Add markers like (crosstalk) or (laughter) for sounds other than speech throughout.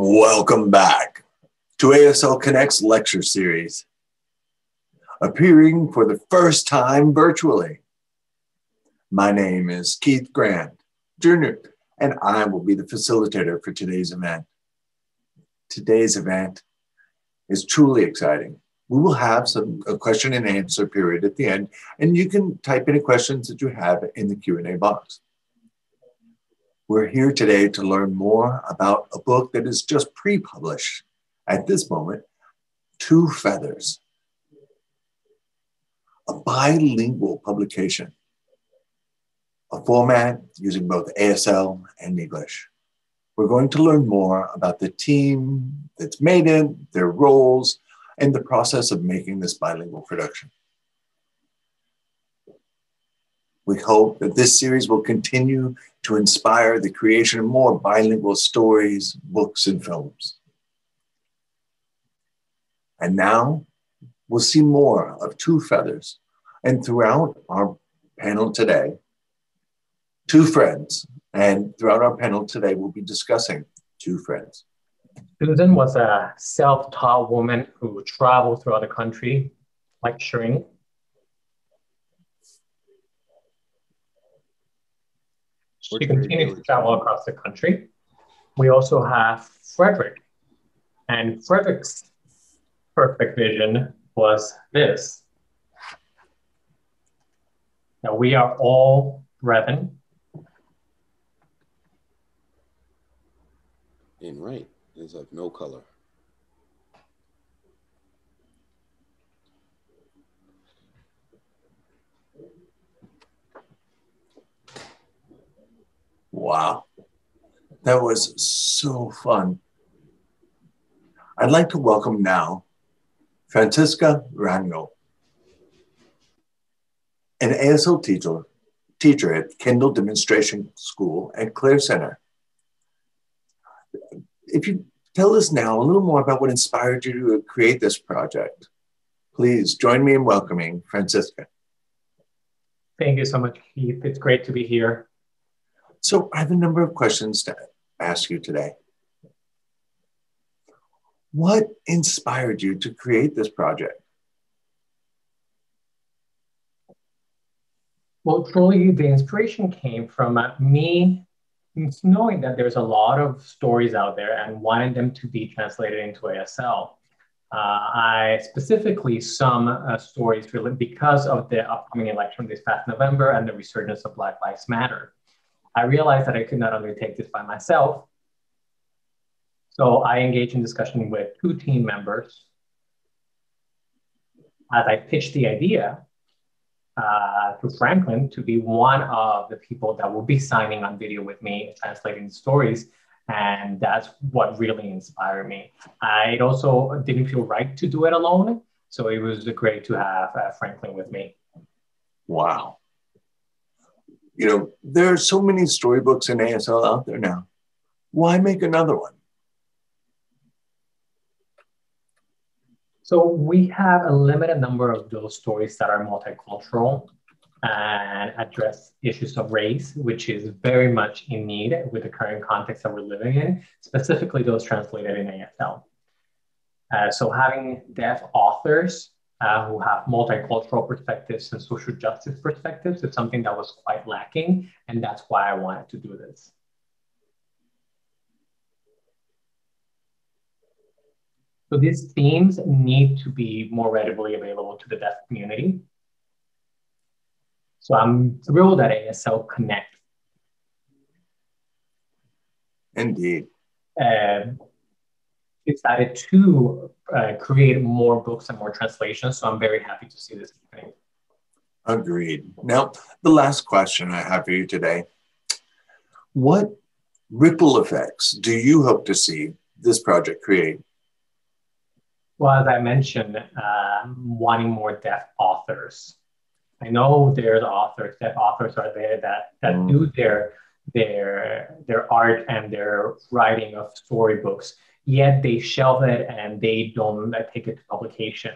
Welcome back to ASL Connect's lecture series, appearing for the first time virtually. My name is Keith Grant, Jr., and I will be the facilitator for today's event. Today's event is truly exciting. We will have some a question and answer period at the end, and you can type any questions that you have in the Q&A box. We're here today to learn more about a book that is just pre-published at this moment, Two Feathers, a bilingual publication, a format using both ASL and English. We're going to learn more about the team that's made it, their roles, and the process of making this bilingual production. We hope that this series will continue to inspire the creation of more bilingual stories, books, and films. And now we'll see more of Two Feathers. And throughout our panel today, two friends. And throughout our panel today, we'll be discussing two friends. Susan was a self taught woman who traveled throughout the country lecturing. She continues to travel across the country. We also have Frederick. And Frederick's perfect vision was this. Now we are all brethren. In right is of no color. Wow. That was so fun. I'd like to welcome now Francisca Rangel, an ASL teacher, teacher at Kendall Demonstration School at Clerc Center. If you tell us now a little more about what inspired you to create this project, please join me in welcoming Francisca. Thank you so much, Keith. It's great to be here. So I have a number of questions to ask you today. What inspired you to create this project? Well, truly, the inspiration came from uh, me knowing that there's a lot of stories out there and wanting them to be translated into ASL. Uh, I specifically some uh, stories really because of the upcoming election this past November and the resurgence of Black Lives Matter. I realized that I could not undertake this by myself. So I engaged in discussion with two team members as I pitched the idea uh, to Franklin to be one of the people that will be signing on video with me, translating the stories. And that's what really inspired me. I also didn't feel right to do it alone. So it was great to have uh, Franklin with me. Wow you know, there are so many storybooks in ASL out there now. Why make another one? So we have a limited number of those stories that are multicultural and address issues of race, which is very much in need with the current context that we're living in, specifically those translated in ASL. Uh, so having deaf authors uh, who have multicultural perspectives and social justice perspectives is something that was quite lacking. And that's why I wanted to do this. So these themes need to be more readily available to the deaf community. So I'm thrilled that ASL Connect. Indeed. Uh, added to uh, create more books and more translations. So I'm very happy to see this happening. Agreed. Now, the last question I have for you today What ripple effects do you hope to see this project create? Well, as I mentioned, uh, wanting more deaf authors. I know there's authors, deaf authors are there that, that mm. do their, their, their art and their writing of storybooks yet they shelve it and they don't take it to publication.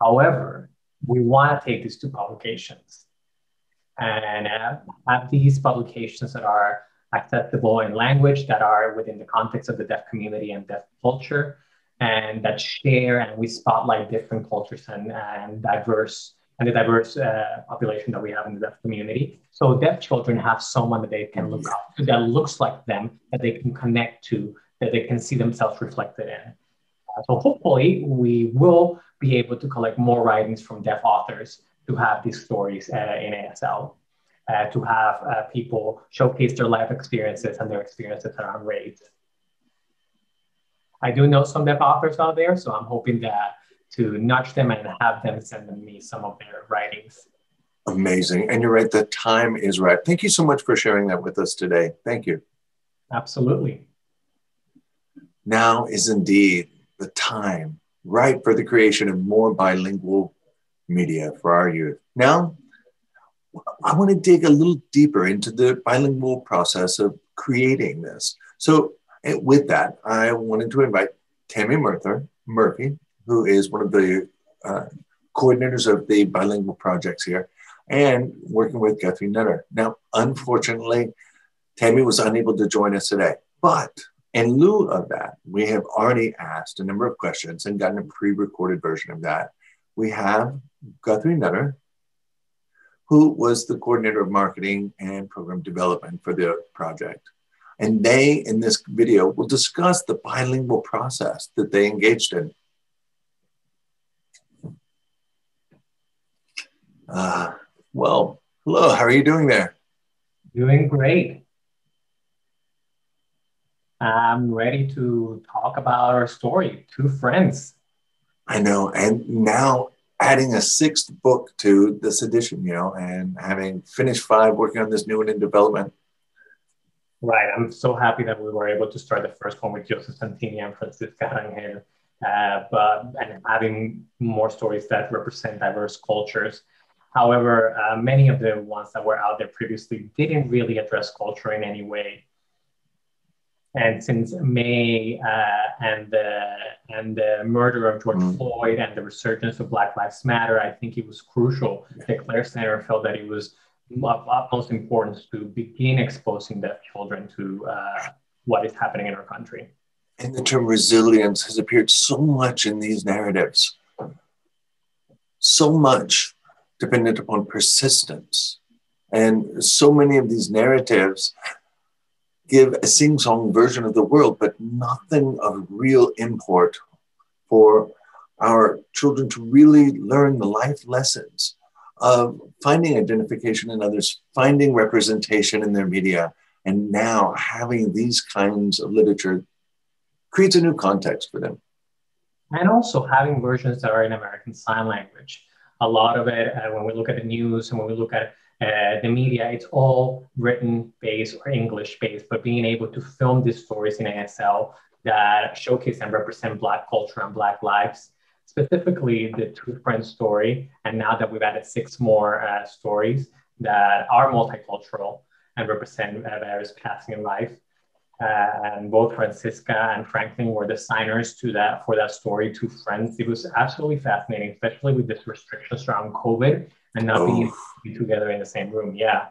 However, we want to take this to publications and have, have these publications that are accessible in language that are within the context of the deaf community and deaf culture, and that share and we spotlight different cultures and, and diverse and the diverse uh, population that we have in the deaf community. So deaf children have someone that they can look up to that looks like them, that they can connect to, that they can see themselves reflected in. Uh, so hopefully we will be able to collect more writings from deaf authors to have these stories uh, in ASL, uh, to have uh, people showcase their life experiences and their experiences around race. I do know some deaf authors out there, so I'm hoping that to nudge them and have them send me some of their writings. Amazing. And you're right, the time is right. Thank you so much for sharing that with us today. Thank you. Absolutely. Now is indeed the time right for the creation of more bilingual media for our youth. Now, I want to dig a little deeper into the bilingual process of creating this. So, eh, with that, I wanted to invite Tammy Murther, Murphy, who is one of the uh, coordinators of the bilingual projects here, and working with Guthrie Nutter. Now, unfortunately, Tammy was unable to join us today, but in lieu of that, we have already asked a number of questions and gotten a pre recorded version of that. We have Guthrie Nutter, who was the coordinator of marketing and program development for the project. And they, in this video, will discuss the bilingual process that they engaged in. Uh, well, hello, how are you doing there? Doing great. I'm ready to talk about our story, Two Friends. I know. And now adding a sixth book to this edition, you know, and having finished five, working on this new one in development. Right. I'm so happy that we were able to start the first one with Joseph Santini and Francisca Rangel, uh, but and having more stories that represent diverse cultures. However, uh, many of the ones that were out there previously didn't really address culture in any way. And since May uh, and the and the murder of George mm. Floyd and the resurgence of Black Lives Matter, I think it was crucial that Clerc Center felt that it was of utmost importance to begin exposing deaf children to uh, what is happening in our country. And the term resilience has appeared so much in these narratives, so much dependent upon persistence. And so many of these narratives give a sing song version of the world, but nothing of real import for our children to really learn the life lessons of finding identification in others, finding representation in their media, and now having these kinds of literature creates a new context for them. And also having versions that are in American Sign Language. A lot of it, uh, when we look at the news and when we look at uh, the media, it's all written based or English based, but being able to film these stories in ASL that showcase and represent Black culture and Black lives, specifically the Two Friends story. And now that we've added six more uh, stories that are multicultural and represent uh, various paths in life. Uh, and both Francisca and Franklin were the signers to that for that story, Two Friends. It was absolutely fascinating, especially with this restrictions around COVID and not oh. being be together in the same room. Yeah.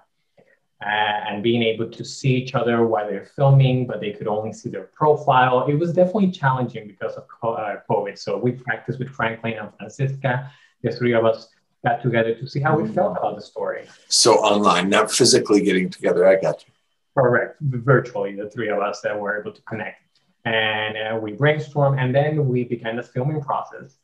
Uh, and being able to see each other while they're filming, but they could only see their profile. It was definitely challenging because of COVID. Uh, so we practiced with Franklin and Francisca. The three of us got together to see how we felt about the story. So online, not physically getting together. I got you. Correct. Virtually, the three of us that were able to connect. And uh, we brainstormed, and then we began the filming process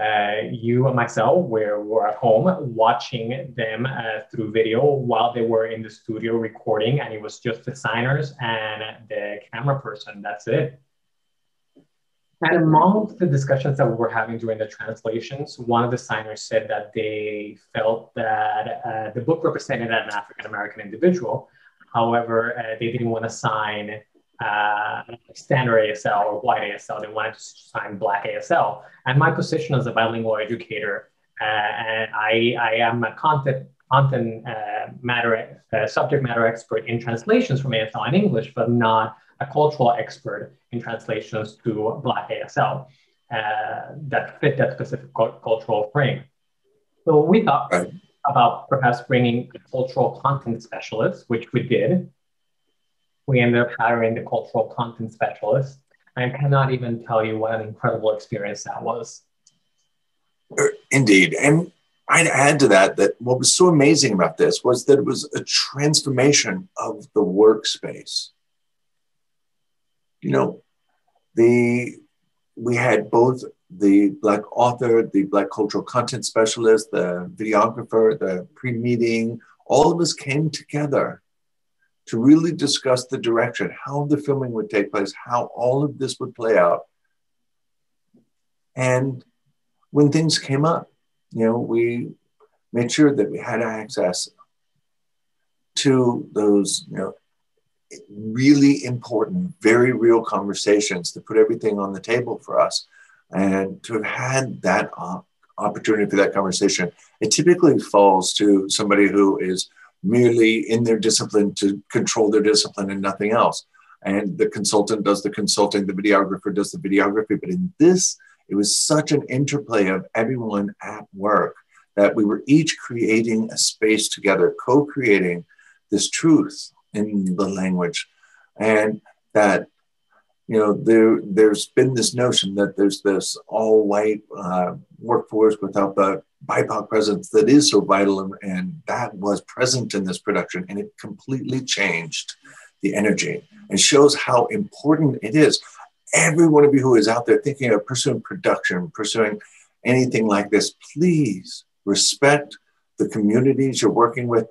uh, you and myself were, were at home watching them uh, through video while they were in the studio recording, and it was just the signers and the camera person. That's it. And among the discussions that we were having during the translations, one of the signers said that they felt that uh, the book represented an African American individual. However, uh, they didn't want to sign uh, standard ASL or white ASL. They wanted to sign black ASL. And my position as a bilingual educator, uh, and I, I am a content content uh, matter uh, subject matter expert in translations from ASL in English, but not a cultural expert in translations to black ASL uh, that fit that specific cultural frame. So we thought about perhaps bringing a cultural content specialist, which we did, we ended up hiring the cultural content specialist. I cannot even tell you what an incredible experience that was. Er, indeed. And I'd add to that that what was so amazing about this was that it was a transformation of the workspace. You know, the we had both the black author, the black cultural content specialist, the videographer, the pre-meeting, all of us came together to really discuss the direction, how the filming would take place, how all of this would play out. And when things came up, you know, we made sure that we had access to those, you know, really important, very real conversations to put everything on the table for us. And to have had that opportunity for that conversation, it typically falls to somebody who is merely in their discipline to control their discipline and nothing else. And the consultant does the consulting, the videographer does the videography. But in this, it was such an interplay of everyone at work that we were each creating a space together, co creating this truth in the language. And that, you know, there, there's been this notion that there's this all white uh, workforce without the BIPOC presence that is so vital. And, and that was present in this production. And it completely changed the energy and shows how important it is. Every one of you who is out there thinking of pursuing production, pursuing anything like this, please respect the communities you're working with,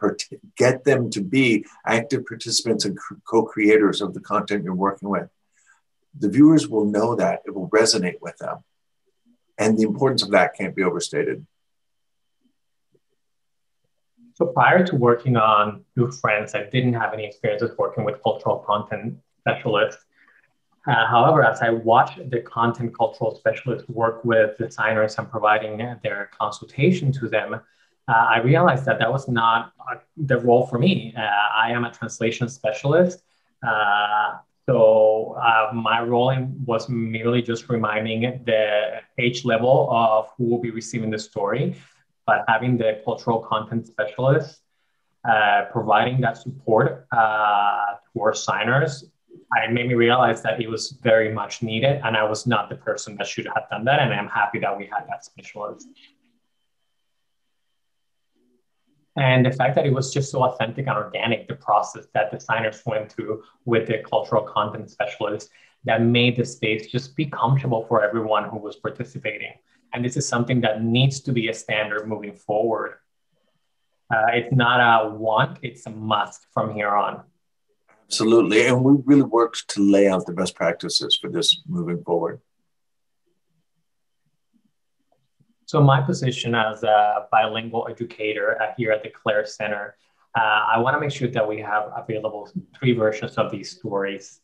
get them to be active participants and co creators of the content you're working with. The viewers will know that, it will resonate with them. And the importance of that can't be overstated. So prior to working on New Friends, I didn't have any experience with working with cultural content specialists. Uh, however, as I watched the content cultural specialists work with designers and providing their consultation to them, uh, I realized that that was not uh, the role for me. Uh, I am a translation specialist. Uh, so uh, my role in, was merely just reminding the age level of who will be receiving the story, but having the cultural content specialist uh, providing that support uh, to our signers I made me realize that it was very much needed, and I was not the person that should have done that. And I'm happy that we had that specialist. And the fact that it was just so authentic and organic, the process that the signers went through with the cultural content specialist that made the space just be comfortable for everyone who was participating. And this is something that needs to be a standard moving forward. Uh, it's not a want, it's a must from here on. Absolutely. And we really worked to lay out the best practices for this moving forward. So, my position as a bilingual educator here at the Clerc Center, uh, I want to make sure that we have available three versions of these stories.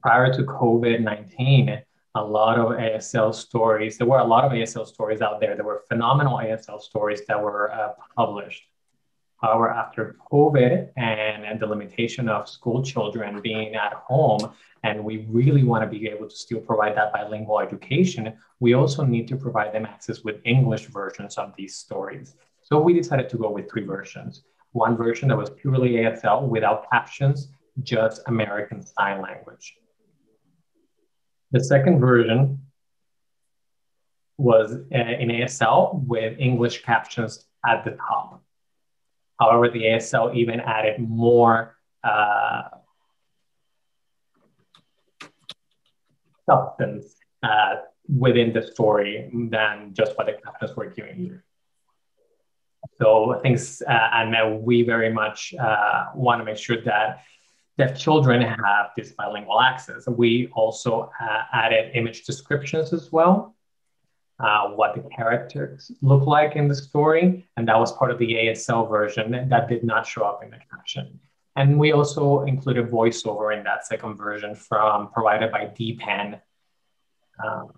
Prior to COVID 19, a lot of ASL stories, there were a lot of ASL stories out there. There were phenomenal ASL stories that were uh, published. However, after COVID and, and the limitation of school children being at home, and we really want to be able to still provide that bilingual education, we also need to provide them access with English versions of these stories. So we decided to go with three versions. One version that was purely ASL without captions, just American Sign Language. The second version was uh, in ASL with English captions at the top. However, the ASL even added more uh, substance uh, within the story than just what the captions were giving you. So things, uh, and we very much uh, want to make sure that deaf children have this bilingual access. We also uh, added image descriptions as well uh, what the characters look like in the story. And that was part of the ASL version that did not show up in the caption. And we also included voiceover in that second version from provided by DPAN. Um,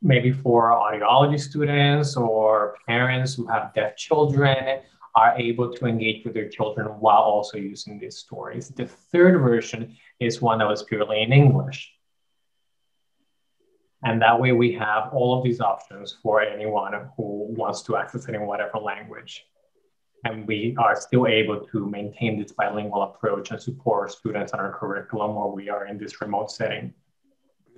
maybe for audiology students or parents who have deaf children are able to engage with their children while also using these stories. The third version is one that was purely in English. And that way we have all of these options for anyone who wants to access it in whatever language. and we are still able to maintain this bilingual approach and support students and our curriculum while we are in this remote setting.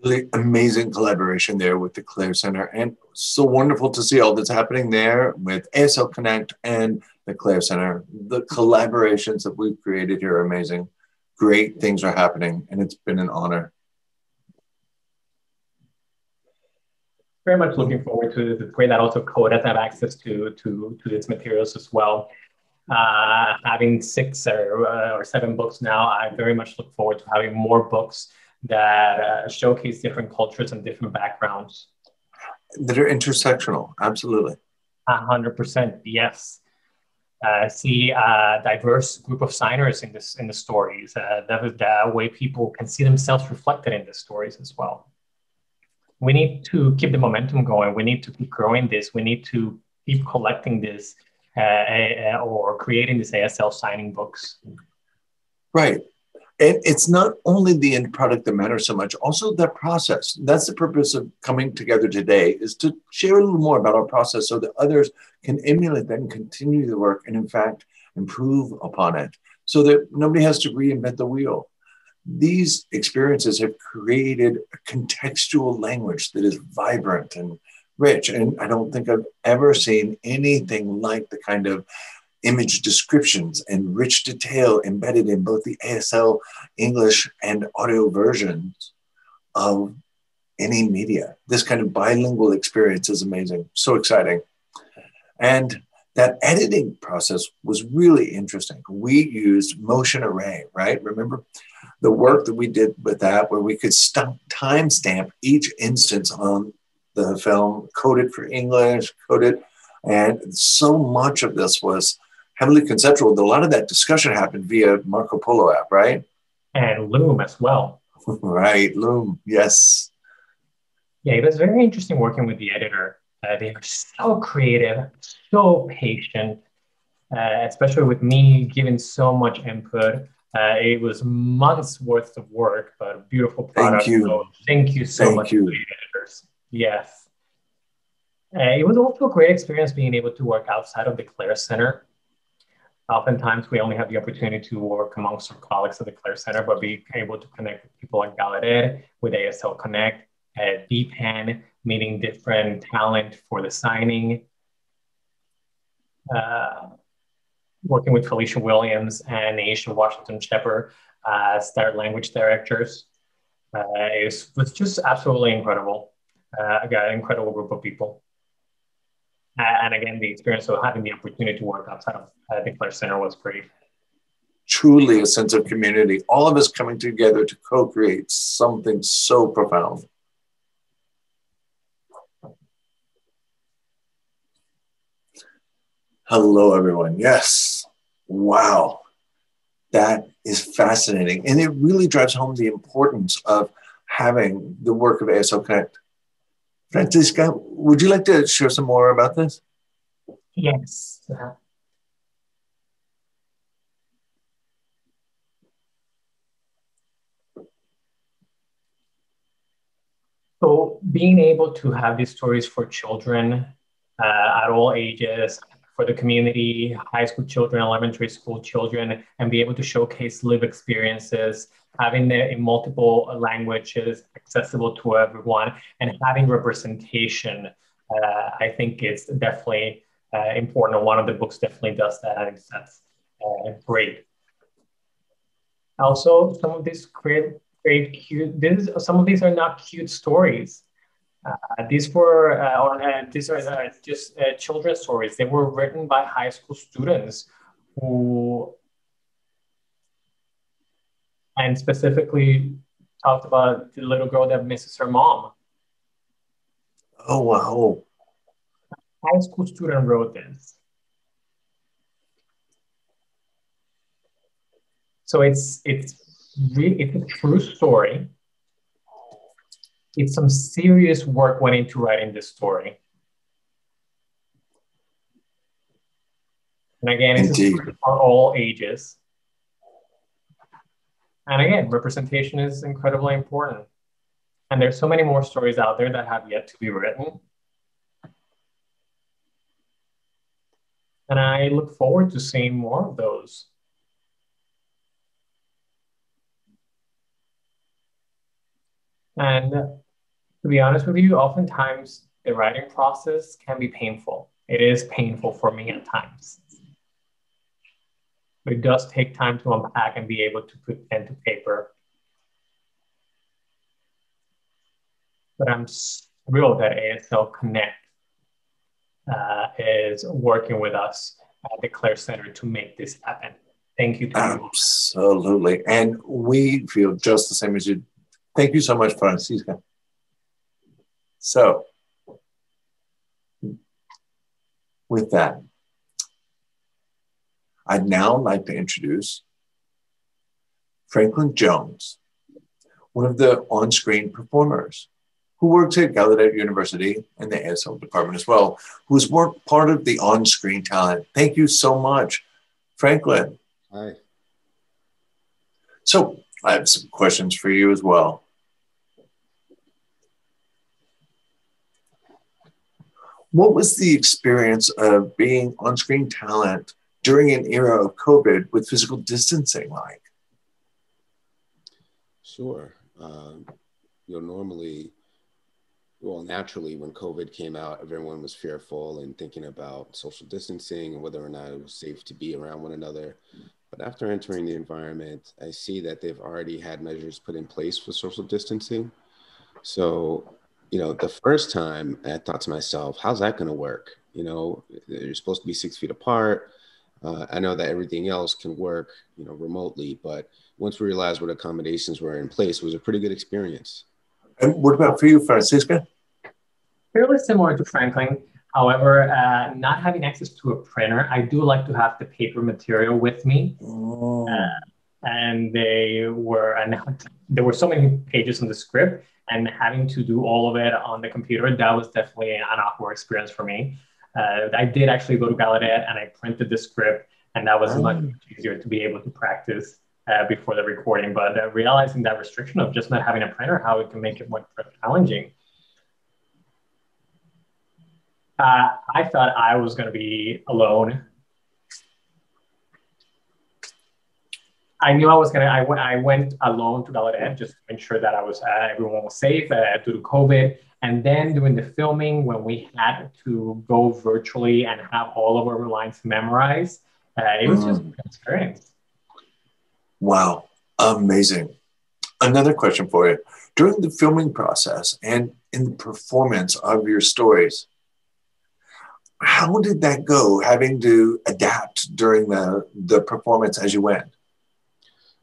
Really amazing collaboration there with the Clerc Center, and so wonderful to see all that's happening there with ASL Connect and the Clerc Center. The collaborations that we've created here are amazing. Great things are happening, and it's been an honor. Very much looking forward to the way that also CODAs have access to, to, to its materials as well. Uh, having six or, uh, or seven books now, I very much look forward to having more books that uh, showcase different cultures and different backgrounds. That are intersectional, absolutely. A hundred percent, yes. Uh, see a diverse group of signers in this in the stories. Uh, that, that way, people can see themselves reflected in the stories as well. We need to keep the momentum going. We need to keep growing this. We need to keep collecting this uh, uh or creating these ASL signing books. Right. And it's not only the end product that matters so much, also the process. That's the purpose of coming together today is to share a little more about our process so that others can emulate that and continue the work and in fact improve upon it so that nobody has to reinvent the wheel. These experiences have created a contextual language that is vibrant and rich. And I don't think I've ever seen anything like the kind of image descriptions and rich detail embedded in both the ASL English and audio versions of any media. This kind of bilingual experience is amazing, so exciting. And that editing process was really interesting. We used motion array, right? Remember the work that we did with that, where we could stamp timestamp each instance on the film, coded for English, coded. And so much of this was heavily conceptual. A lot of that discussion happened via Marco Polo app, right? And Loom as well. (laughs) right, Loom, yes. Yeah, it was very interesting working with the editor. Uh, they are so creative, so patient, uh, especially with me giving so much input. Uh, it was months worth of work, but a beautiful product. Thank you. So thank you so thank much you. to the editors. Yes. Uh, it was also a great experience being able to work outside of the Clerc Center Oftentimes, we only have the opportunity to work amongst our colleagues at the Clerc Center, but be able to connect with people like Gallaudet, with ASL Connect, at DPAN, meeting different talent for the signing, uh, working with Felicia Williams and Aisha Washington Shepherd as their language directors. Uh, it was just absolutely incredible. Uh, I got an incredible group of people and again, the experience of having the opportunity to work outside of uh, the Clerc Center was great. Truly a sense of community, all of us coming together to co create something so profound. Hello, everyone. Yes. Wow. That is fascinating. And it really drives home the importance of having the work of ASL Connect Francisca, would you like to share some more about this? Yes. So, being able to have these stories for children uh, at all ages, for the community, high school children, elementary school children, and be able to showcase live experiences having it in multiple languages accessible to everyone and having representation uh, i think it's definitely uh, important. And one of the books definitely does that i think that's uh, great. Also some of these great great cute this some of these are not cute stories. Uh, these were uh, or, uh, these are just children's stories. They were written by high school students who and specifically talked about the little girl that misses her mom. Oh, wow. high school student wrote this. So it's it's really it's a true story. It's some serious work went into writing this story. And again, it's for all ages. And again, representation is incredibly important. And there's so many more stories out there that have yet to be written. And I look forward to seeing more of those. And to be honest with you, oftentimes the writing process can be painful. It is painful for me at times. It does take time to unpack and be able to put pen to paper. But I'm thrilled that ASL Connect uh, is working with us at the Clerc Center to make this happen. Thank you. Absolutely. And we feel just the same as you. Thank you so much, Francisca. So, with that, I'd now like to introduce Franklin Jones, one of the on screen performers who works at Gallaudet University and the ASL department as well, who's worked part of the on screen talent. Thank you so much, Franklin. Hi. So, I have some questions for you as well. What was the experience of being on screen talent during an era of COVID with physical distancing like? Sure. Um, you know, normally well, naturally, when COVID came out, everyone was fearful and thinking about social distancing and whether or not it was safe to be around one another. But after entering the environment, I see that they've already had measures put in place for social distancing. So, you know, the first time I thought to myself, how's that going to work? You know, you're supposed to be six feet apart. Uh, I know that everything else can work, you know, remotely, but once we realized what accommodations were in place, it was a pretty good experience. And what about for you, Francisca? Fairly similar to Franklin. However, uh, not having access to a printer, I do like to have the paper material with me. Oh. Uh, and they were, and there were so many pages in the script, and having to do all of it on the computer, that was definitely an awkward experience for me. Uh, I did actually go to Gallaudet and I printed the script, and that was oh. much easier to be able to practice uh, before the recording. But uh, realizing that restriction of just not having a printer, how it can make it more challenging. Uh, I thought I was going to be alone. I knew I was gonna. I went. I went alone to Gallaudet just to ensure that I was uh, everyone was safe uh, due to COVID. And then during the filming, when we had to go virtually and have all of our lines memorized, uh, it was mm. just an experience. Wow, amazing. Another question for you. During the filming process and in the performance of your stories, how did that go, having to adapt during the, the performance as you went?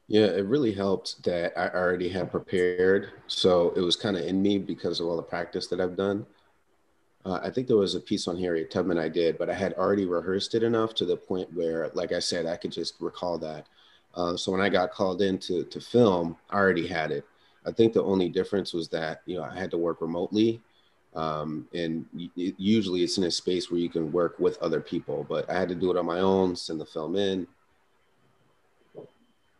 Yeah, it really helped that I already had prepared. So it was kind of in me because of all the practice that I've done. Uh, I think there was a piece on Harriet Tubman I did, but I had already rehearsed it enough to the point where, like I said, I could just recall that. Uh, so when I got called in to, to film, I already had it. I think the only difference was that, you know, I had to work remotely. Um, and usually it's in a space where you can work with other people, but I had to do it on my own, send the film in.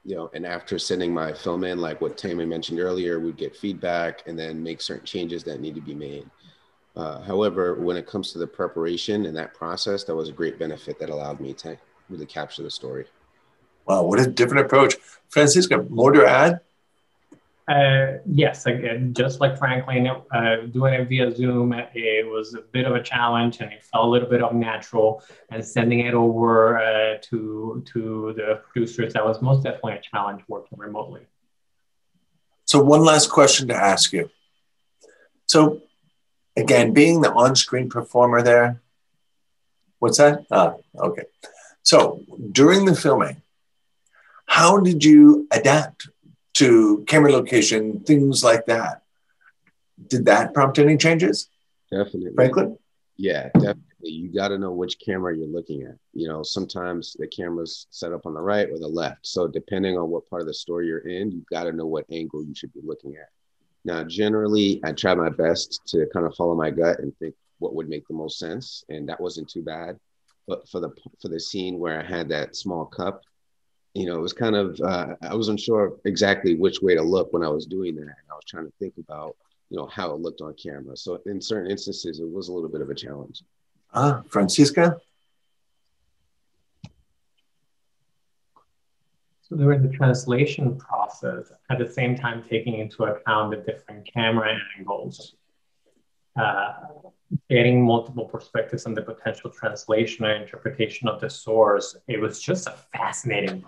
You know, and after sending my film in, like what Tammy mentioned earlier, we'd get feedback and then make certain changes that need to be made. Uh, however, when it comes to the preparation and that process, that was a great benefit that allowed me to really capture the story. Wow, what a different approach. Francisca, more to add? Uh, yes, again, just like Franklin, uh, doing it via Zoom, it was a bit of a challenge and it felt a little bit unnatural. And sending it over uh, to, to the producers, that was most definitely a challenge working remotely. So, one last question to ask you. So, again, being the on screen performer there, what's that? Ah, okay. So, during the filming, how did you adapt to camera location, things like that? Did that prompt any changes? Definitely. Franklin? Yeah, definitely. You got to know which camera you're looking at. You know, sometimes the camera's set up on the right or the left. So depending on what part of the story you're in, you've got to know what angle you should be looking at. Now, generally, I try my best to kind of follow my gut and think what would make the most sense, and that wasn't too bad. But for the for the scene where I had that small cup, you know, it was kind of uh, I wasn't sure exactly which way to look when I was doing that. I was trying to think about you know how it looked on camera. So in certain instances, it was a little bit of a challenge. Ah, uh, Francisca. So during the translation process, at the same time taking into account the different camera angles, uh, getting multiple perspectives on the potential translation or interpretation of the source, it was just a fascinating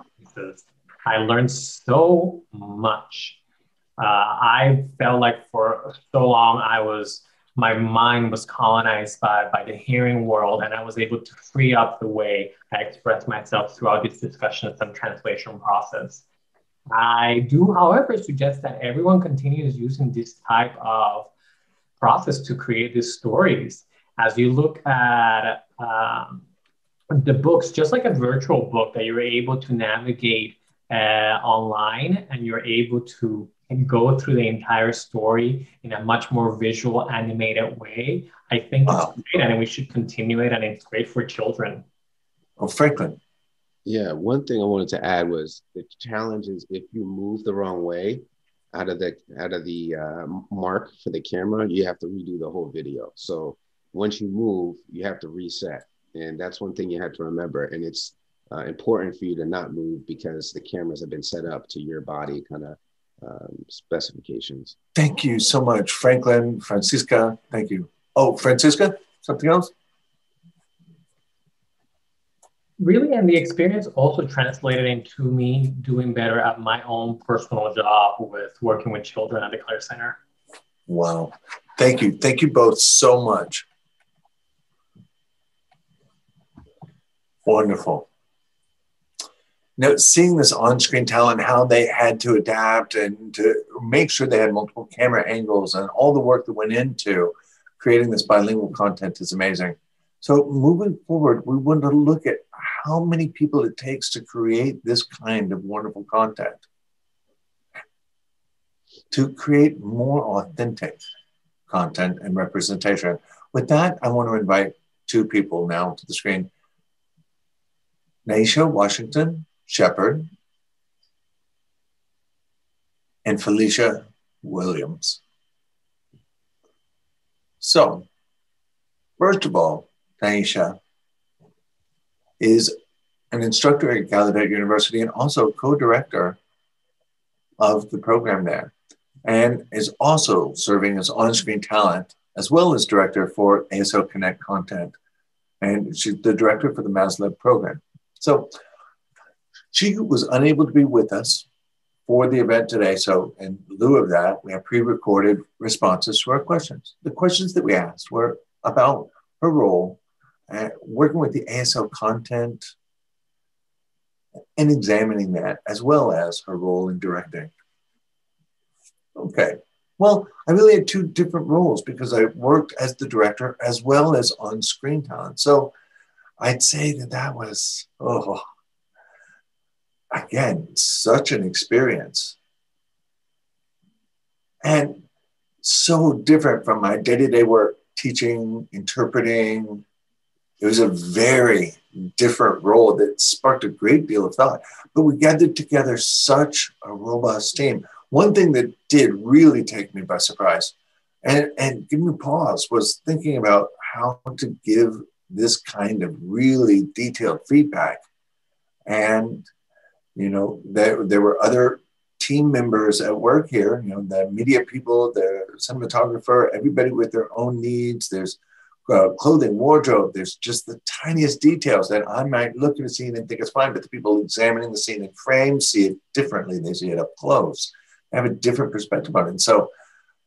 I learned so much. Uh, I felt like for so long I was my mind was colonized by, by the hearing world, and I was able to free up the way I express myself throughout these discussions and translation process. I do, however, suggest that everyone continues using this type of process to create these stories. As you look at um, the books, just like a virtual book that you're able to navigate uh, online and you're able to go through the entire story in a much more visual, animated way. I think wow. it's great and we should continue it and it's great for children. Oh, Franklin. Yeah, one thing I wanted to add was the challenge is if you move the wrong way out of the out of the uh, mark for the camera, you have to redo the whole video. So once you move, you have to reset, and that's one thing you have to remember. And it's uh, important for you to not move because the cameras have been set up to your body kind of um, specifications. Thank you so much, Franklin, Francisca. Thank you. Oh, Francisca, something else? Really, and the experience also translated into me doing better at my own personal job with working with children at the Clerc Center. Wow. Thank you. Thank you both so much. Wonderful Now, seeing this on-screen talent, how they had to adapt and to make sure they had multiple camera angles and all the work that went into creating this bilingual content is amazing. So moving forward, we want to look at how many people it takes to create this kind of wonderful content, to create more authentic content and representation. With that, I want to invite two people now to the screen. Naisha Washington Shepard, and Felicia Williams. So, first of all, Taisha is an instructor at Gallaudet University and also co-director of the program there, and is also serving as on-screen talent as well as director for ASL Connect content, and she's the director for the MASLab program. So she was unable to be with us for the event today. So, in lieu of that, we have pre recorded responses to our questions. The questions that we asked were about her role at working with the ASL content and examining that, as well as her role in directing. Okay. Well, I really had two different roles because I worked as the director as well as on screen talent. So I'd say that that was, oh, again, such an experience. And so different from my day to day work, teaching, interpreting. It was a very different role that sparked a great deal of thought. But we gathered together such a robust team. One thing that did really take me by surprise and, and give me pause was thinking about how to give this kind of really detailed feedback. And you know, there, there were other team members at work here, you know, the media people, the cinematographer, everybody with their own needs. There's uh, clothing, wardrobe. There's just the tiniest details that I might look at a scene and think it's fine, but the people examining the scene in frame see it differently. They see it up close, have a different perspective on it. And so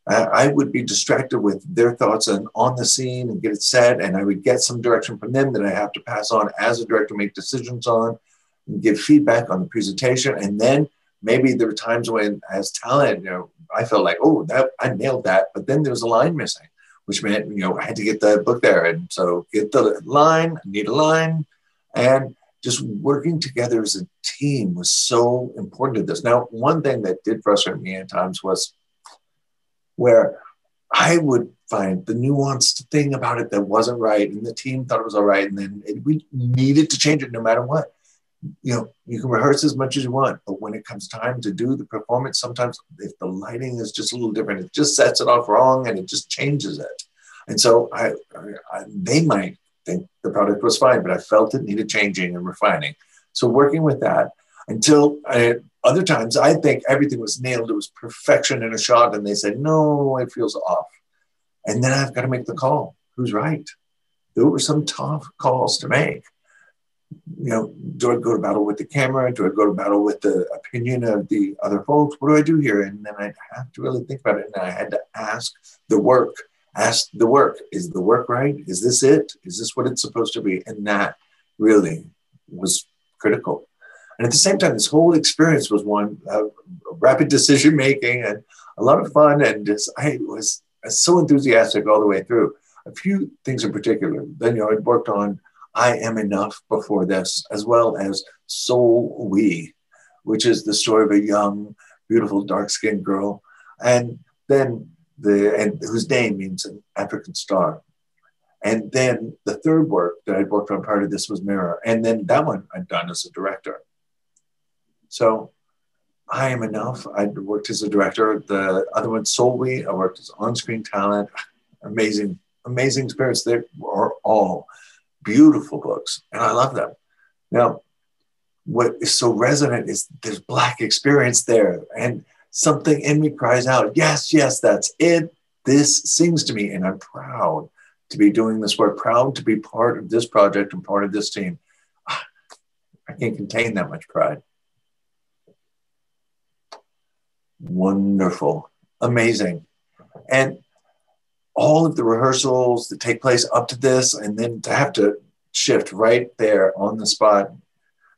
I would be distracted with their thoughts on, on the scene and get it set, and I would get some direction from them that I have to pass on as a director, make decisions on and give feedback on the presentation. And then maybe there were times when, as talent, you know, I felt like, oh, that I nailed that. But then there was a line missing, which meant, you know, I had to get the book there. And so get the line, need a line. And just working together as a team was so important to this. Now, one thing that did frustrate me at times was where I would find the nuanced thing about it that wasn't right, and the team thought it was all right, and then it, we needed to change it no matter what you know, you can rehearse as much as you want, but when it comes time to do the performance, sometimes if the lighting is just a little different, it just sets it off wrong and it just changes it. And so I, I, they might think the product was fine, but I felt it needed changing and refining. So working with that, until I, other times I think everything was nailed. It was perfection in a shot. And they said, no, it feels off. And then I've got to make the call. Who's right? There were some tough calls to make. You know, do I go to battle with the camera? Do I go to battle with the opinion of the other folks? What do I do here? And then I have to really think about it. And I had to ask the work, ask the work, is the work right? Is this it? Is this what it's supposed to be? And that really was critical. And at the same time, this whole experience was one of rapid decision making and a lot of fun. And just, I was so enthusiastic all the way through. A few things in particular. Then, you know, I'd worked on I Am Enough before this, as well as Sulwe, which is the story of a young, beautiful, dark skinned girl. And then the, and whose name means an African star. And then the third work that I'd worked on prior to this was Mirror. And then that one I'd done as a director. So I am enough. I worked as a director. The other one, Sulwe, I worked as on-screen talent. Amazing, amazing experience. They are all beautiful books, and I love them. Now, what is so resonant is there's black experience there, and something in me cries out, "Yes, yes, that's it. This sings to me, and I'm proud to be doing this work. Proud to be part of this project and part of this team. I can't contain that much pride." Wonderful, amazing. And all of the rehearsals that take place up to this, and then to have to shift right there on the spot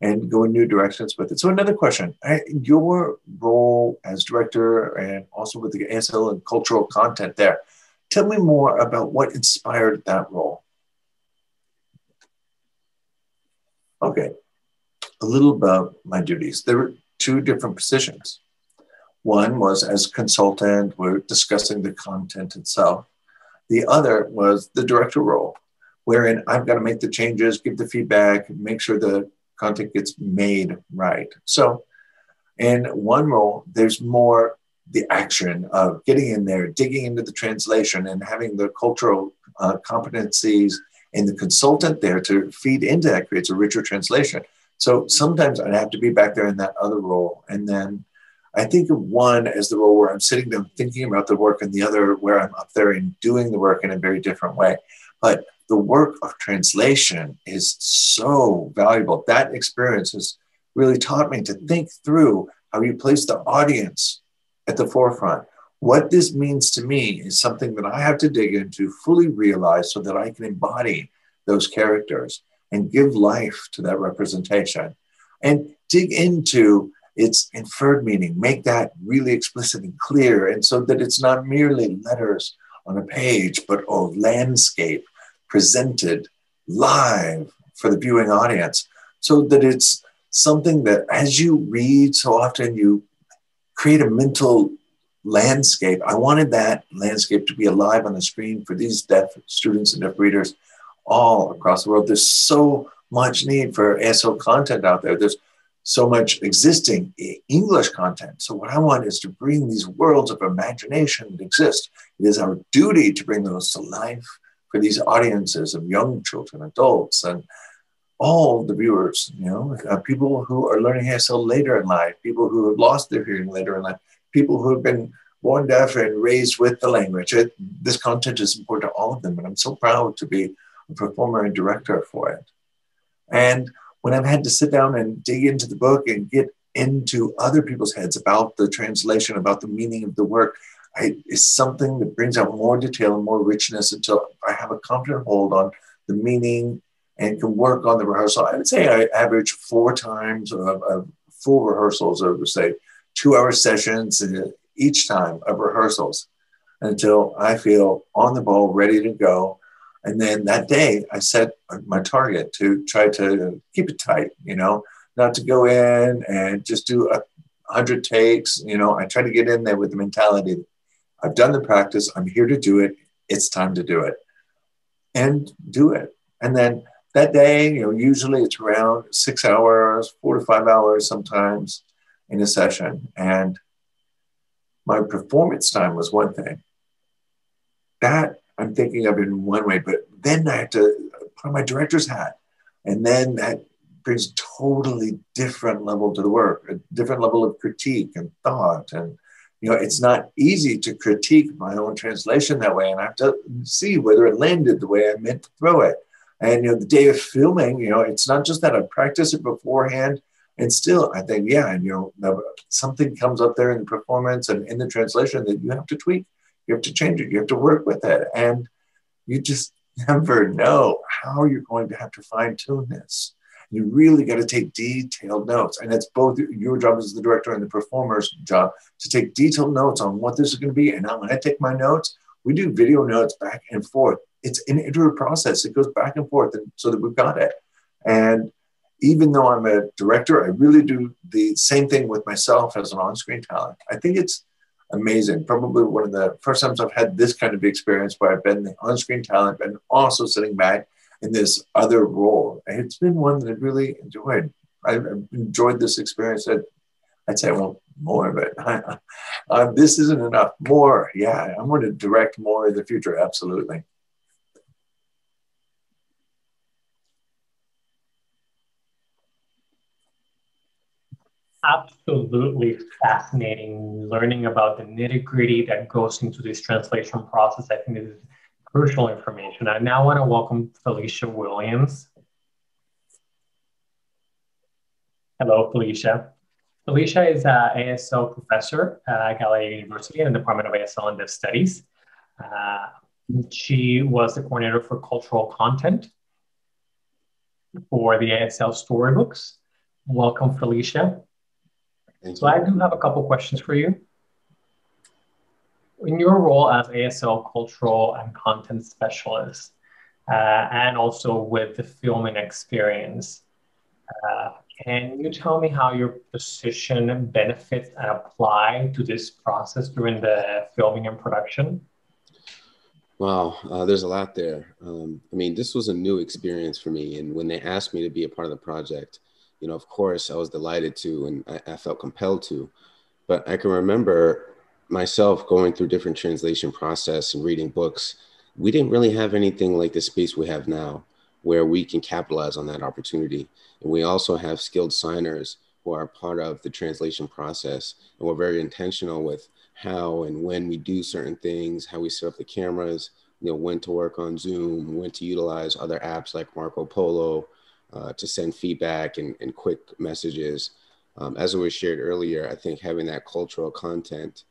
and go in new directions with it. So, another question your role as director and also with the ASL and cultural content there, tell me more about what inspired that role. Okay, a little about my duties. There were two different positions. One was as consultant, we're discussing the content itself. The other was the director role, wherein I've got to make the changes, give the feedback, make sure the content gets made right. So, in one role, there's more the action of getting in there, digging into the translation, and having the cultural uh, competencies and the consultant there to feed into that creates a richer translation. So sometimes I'd have to be back there in that other role, and then I think of one as the role where I'm sitting down thinking about the work, and the other where I'm up there and doing the work in a very different way. But the work of translation is so valuable. That experience has really taught me to think through how you place the audience at the forefront. What this means to me is something that I have to dig into, fully realize so that I can embody those characters and give life to that representation and dig into its inferred meaning, make that really explicit and clear, and so that it's not merely letters on a page, but a landscape presented live for the viewing audience, so that it's something that as you read so often, you create a mental landscape. I wanted that landscape to be alive on the screen for these deaf students and deaf readers all across the world. There's so much need for ASL content out there. There's so much existing English content. So, what I want is to bring these worlds of imagination that exist. It is our duty to bring those to life for these audiences of young children, adults, and all the viewers, you know, uh, people who are learning ASL later in life, people who have lost their hearing later in life, people who have been born deaf and raised with the language. It, this content is important to all of them, and I'm so proud to be a performer and director for it. And when I've had to sit down and dig into the book and get into other people's heads about the translation, about the meaning of the work, I, is something that brings out more detail and more richness until I have a confident hold on the meaning and can work on the rehearsal. I would say I average four times of, of full rehearsals of, say, two hour sessions uh, each time of rehearsals until I feel on the ball, ready to go. And then that day, I set my target to try to keep it tight, you know, not to go in and just do a hundred takes. You know, I try to get in there with the mentality I've done the practice, I'm here to do it, it's time to do it. And do it. And then that day, you know, usually it's around six hours, four to five hours sometimes in a session. And my performance time was one thing. That I'm thinking of in one way, but then I have to put on my director's hat. And then that brings totally different level to the work, a different level of critique and thought. And, you know, it's not easy to critique my own translation that way. And I have to see whether it landed the way I meant to throw it. And, you know, the day of filming, you know, it's not just that I practice it beforehand. And still, I think, yeah, and, you know, something comes up there in the performance and in the translation that you have to tweak. You have to change it. You have to work with it. And you just (laughs) never know how you're going to have to fine tune this. You really got to take detailed notes. And it's both your job as the director and the performer's job to take detailed notes on what this is going to be. And when I take my notes, we do video notes back and forth. It's an iterative process. It goes back and forth and so that we've got it. And even though I'm a director, I really do the same thing with myself as an on-screen talent. I think it's amazing. Probably one of the first times I've had this kind of experience where I've been the on-screen talent and also sitting back in this other role. And it's been one that I've really enjoyed. I've enjoyed this experience. That I'd say I want more, but (laughs) uh, this isn't enough. More, yeah. I'm going to direct more in the future. Absolutely. Absolutely fascinating learning about the nitty gritty that goes into this translation process. I think this is crucial information. I now want to welcome Felicia Williams. Hello, Felicia. Felicia is an ASL professor at Gallaudet University in the Department of ASL and Deaf Studies. Uh, she was the coordinator for cultural content for the ASL storybooks. Welcome, Felicia. Thank so you. I do have a couple questions for you. In your role as ASL cultural and content specialist, uh, and also with the filming experience, uh, can you tell me how your position benefits and apply to this process during the filming and production? Wow, uh, there's a lot there. Um, I mean, this was a new experience for me. And when they asked me to be a part of the project, you know, of course, I was delighted to, and I, I felt compelled to. But I can remember myself going through different translation process and reading books. We didn't really have anything like the space we have now, where we can capitalize on that opportunity. And we also have skilled signers who are part of the translation process, and we're very intentional with how and when we do certain things, how we set up the cameras, you know, when to work on Zoom, when to utilize other apps like Marco Polo, uh, to send feedback and, and quick messages. Um, as was shared earlier, I think having that cultural content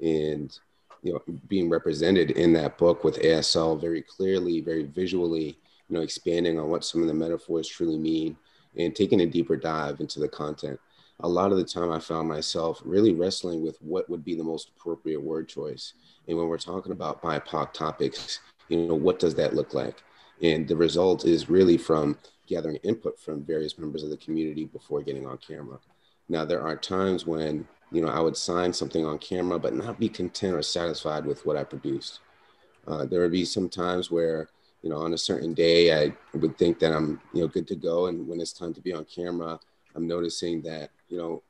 and you know being represented in that book with ASL very clearly, very visually, you know, expanding on what some of the metaphors truly mean and taking a deeper dive into the content. A lot of the time, I found myself really wrestling with what would be the most appropriate word choice. And when we're talking about BIPOC topics, you know, what does that look like? And the result is really from gathering input from various members of the community before getting on camera. Now, there are times when, you know, I would sign something on camera, but not be content or satisfied with what I produced. Uh, there would be some times where, you know, on a certain day, I would think that I'm, you know, good to go. And when it's time to be on camera, I'm noticing that, you know,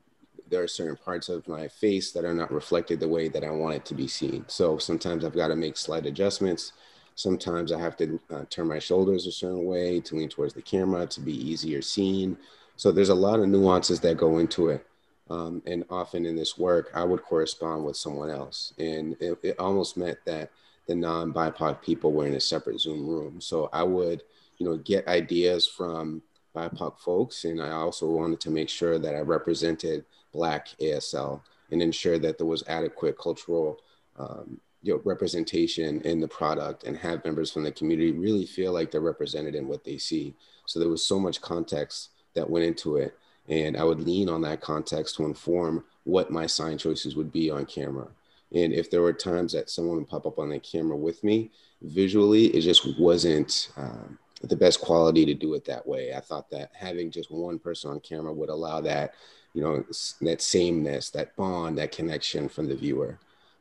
there are certain parts of my face that are not reflected the way that I want it to be seen. So sometimes I've got to make slight adjustments Sometimes I have to uh, turn my shoulders a certain way to lean towards the camera to be easier seen. So there's a lot of nuances that go into it. Um, and often in this work, I would correspond with someone else. And it, it almost meant that the non BIPOC people were in a separate Zoom room. So I would, you know, get ideas from BIPOC folks. And I also wanted to make sure that I represented Black ASL and ensure that there was adequate cultural um, you know, representation in the product and have members from the community really feel like they're represented in what they see. So there was so much context that went into it. And I would lean on that context to inform what my sign choices would be on camera. And if there were times that someone would pop up on the camera with me, visually, it just wasn't um, the best quality to do it that way. I thought that having just one person on camera would allow that, you know, that sameness, that bond, that connection from the viewer.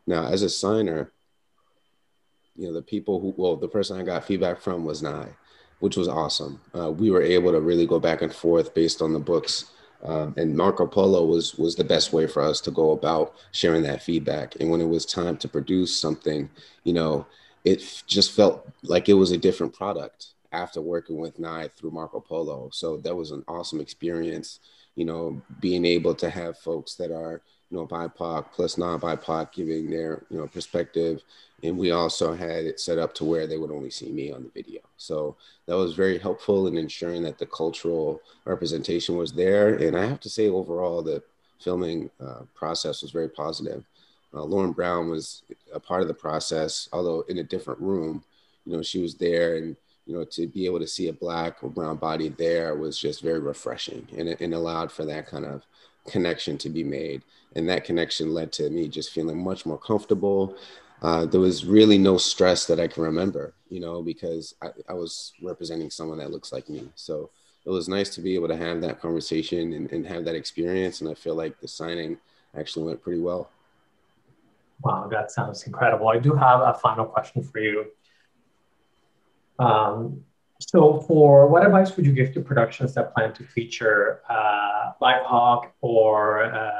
Now, as a signer, you know, the people who, well, the person I got feedback from was Nye, which was awesome. Uh, we were able to really go back and forth based on the books. Um, and Marco Polo was was the best way for us to go about sharing that feedback. And when it was time to produce something, you know, it just felt like it was a different product after working with Nye through Marco Polo. So that was an awesome experience, you know, being able to have folks that are, you know, BIPOC plus non-BIPOC giving their, you know, perspective. And we also had it set up to where they would only see me on the video. So that was very helpful in ensuring that the cultural representation was there. And I have to say overall, the filming uh, process was very positive. Uh, Lauren Brown was a part of the process, although in a different room. You know, she was there, and you know, to be able to see a black or brown body there was just very refreshing, and and allowed for that kind of connection to be made. And that connection led to me just feeling much more comfortable. Uh, there was really no stress that I can remember, you know, because I, I was representing someone that looks like me. So it was nice to be able to have that conversation and, and have that experience. And I feel like the signing actually went pretty well. Wow, that sounds incredible. I do have a final question for you. Um, so, for what advice would you give to productions that plan to feature uh, BIPOC or uh,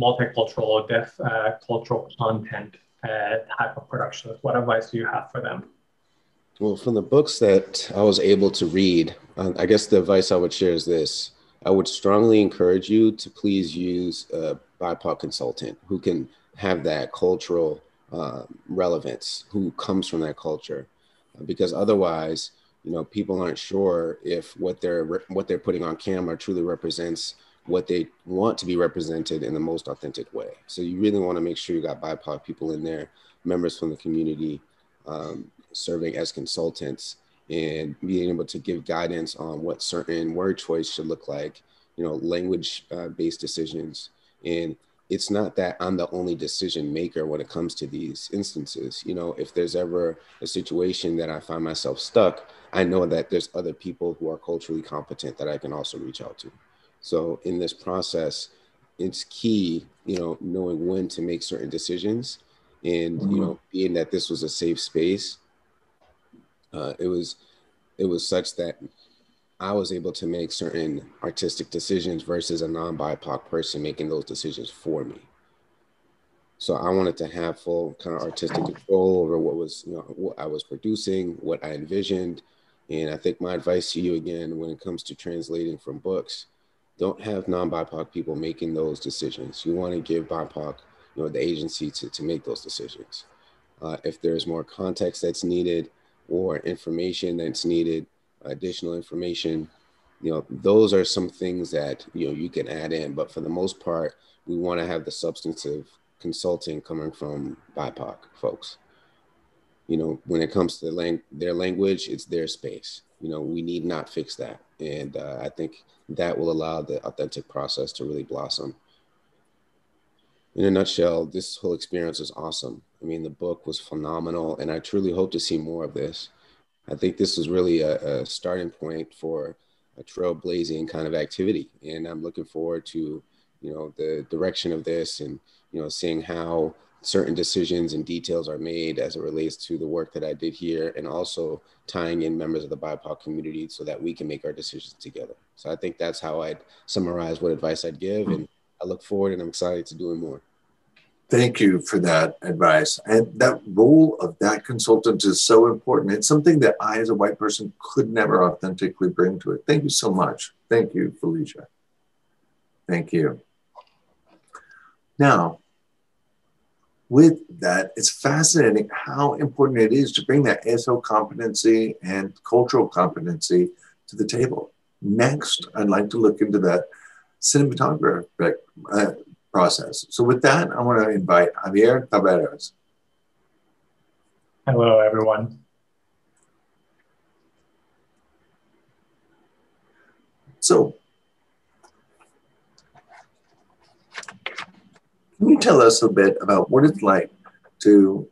multicultural or deaf uh, cultural content uh, type of productions? What advice do you have for them? Well, from the books that I was able to read, uh, I guess the advice I would share is this. I would strongly encourage you to please use a BIPOC consultant who can have that cultural uh, relevance, who comes from that culture, because otherwise, you know, people aren't sure if what they're what they're putting on camera truly represents what they want to be represented in the most authentic way. So you really want to make sure you got BIPOC people in there, members from the community, um, serving as consultants and being able to give guidance on what certain word choice should look like, you know, language uh, based decisions. And it's not that I'm the only decision maker when it comes to these instances. You know, if there's ever a situation that I find myself stuck, I know that there's other people who are culturally competent that I can also reach out to. So in this process, it's key, you know, knowing when to make certain decisions and, you know, being that this was a safe space, uh, it was it was such that I was able to make certain artistic decisions versus a non-BIPOC person making those decisions for me. So I wanted to have full kind of artistic control over what was, you know, what I was producing, what I envisioned. And I think my advice to you again, when it comes to translating from books, don't have non-BIPOC people making those decisions. You want to give BIPOC, you know, the agency to, to make those decisions. Uh, if there's more context that's needed, or information that's needed, additional information, you know, those are some things that, you know, you can add in. But for the most part, we want to have the substantive consulting coming from BIPOC folks. You know, when it comes to lang- their language, it's their space. You know, we need not fix that. And uh, I think that will allow the authentic process to really blossom. In a nutshell, this whole experience is awesome. I mean, the book was phenomenal, and I truly hope to see more of this. I think this was really a, a starting point for a trailblazing kind of activity, and I'm looking forward to, you know, the direction of this, and you know, seeing how certain decisions and details are made as it relates to the work that I did here, and also tying in members of the BIPOC community so that we can make our decisions together. So I think that's how I'd summarize what advice I'd give, and I look forward and I'm excited to doing more. Thank you for that advice. And that role of that consultant is so important. It's something that I, as a white person, could never authentically bring to it. Thank you so much. Thank you, Felicia. Thank you. Now, with that, it's fascinating how important it is to bring that ASL competency and cultural competency to the table. Next, I'd like to look into that cinematographic uh, process. So with that, I want to invite Javier Taveras. Hello, everyone. So can you tell us a bit about what it's like to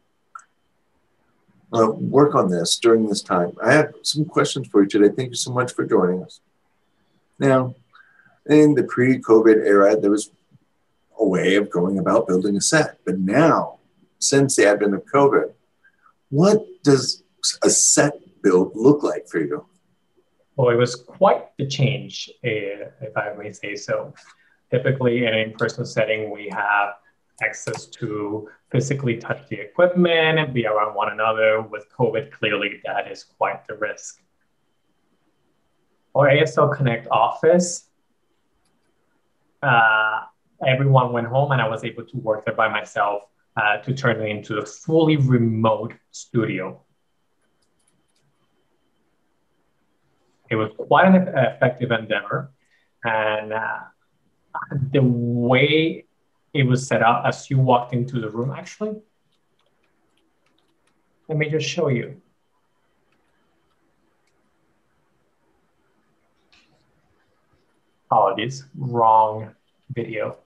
uh, work on this during this time? I have some questions for you today. Thank you so much for joining us. Now, in the pre-COVID era, there was a way of going about building a set. But now, since the advent of COVID, what does a set build look like for you? Well, it was quite the change, uh, if I may say so. Typically, in an in person setting, we have access to physically touch the equipment and be around one another. With COVID, clearly, that is quite the risk. our ASL Connect office, uh, everyone went home and I was able to work there by myself uh, to turn it into a fully remote studio. It was quite an effective endeavor. And uh, the way it was set up as you walked into the room, actually, let me just show you. Apologies, wrong video.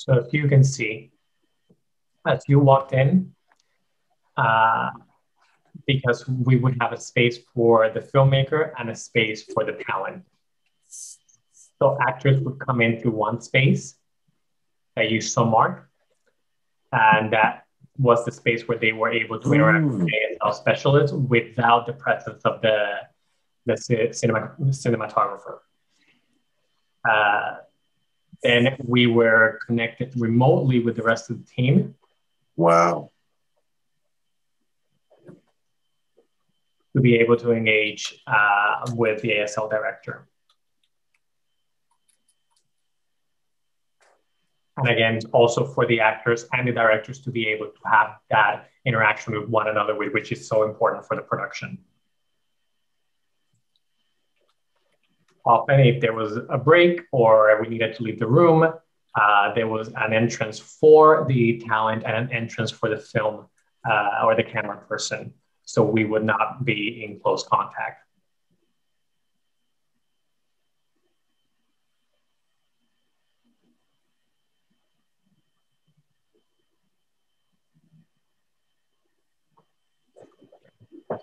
So if you can see, as you walked in, uh, because we would have a space for the filmmaker and a space for the talent. So actors would come into one space that you saw marked, and that was the space where they were able to interact mm. with ASL specialists without the presence of the the cinema, cinematographer. Uh, then we were connected remotely with the rest of the team. Wow. To be able to engage uh, with the ASL director. And again, also for the actors and the directors to be able to have that interaction with one another, which is so important for the production. Often if there was a break or we needed to leave the room, uh, there was an entrance for the talent and an entrance for the film uh, or the camera person. So we would not be in close contact.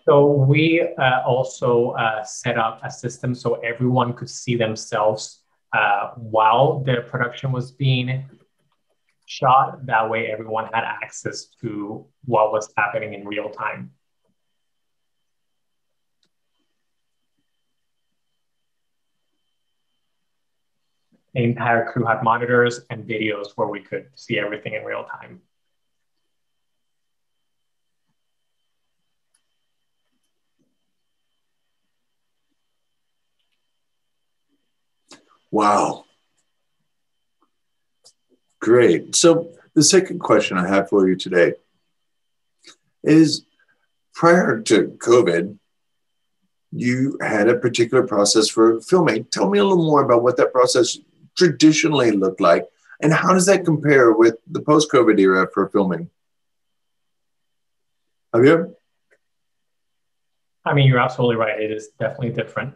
So we uh, also uh, set up a system so everyone could see themselves uh, while the production was being shot. That way, everyone had access to what was happening in real time. The entire crew had monitors and videos where we could see everything in real time. Wow. Great. So, the second question I have for you today is prior to COVID, you had a particular process for filming. Tell me a little more about what that process traditionally looked like and how does that compare with the post COVID era for filming? Javier? I mean, you're absolutely right. It is definitely different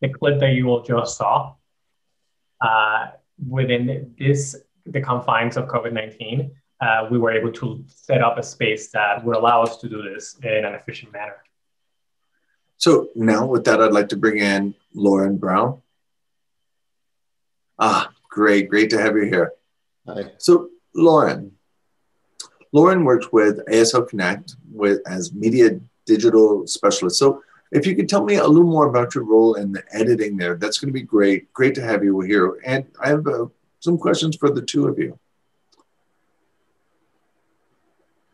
the clip that you all just saw, uh, within this the confines of COVID nineteen, uh, we were able to set up a space that would allow us to do this in an efficient manner. So now, with that, I'd like to bring in Lauren Brown. Ah, great, great to have you here. Hi. So, Lauren, Lauren works with ASL Connect with as media digital specialist. So, if you could tell me a little more about your role in the editing there, that's going to be great. Great to have you here. And I have uh, some questions for the two of you.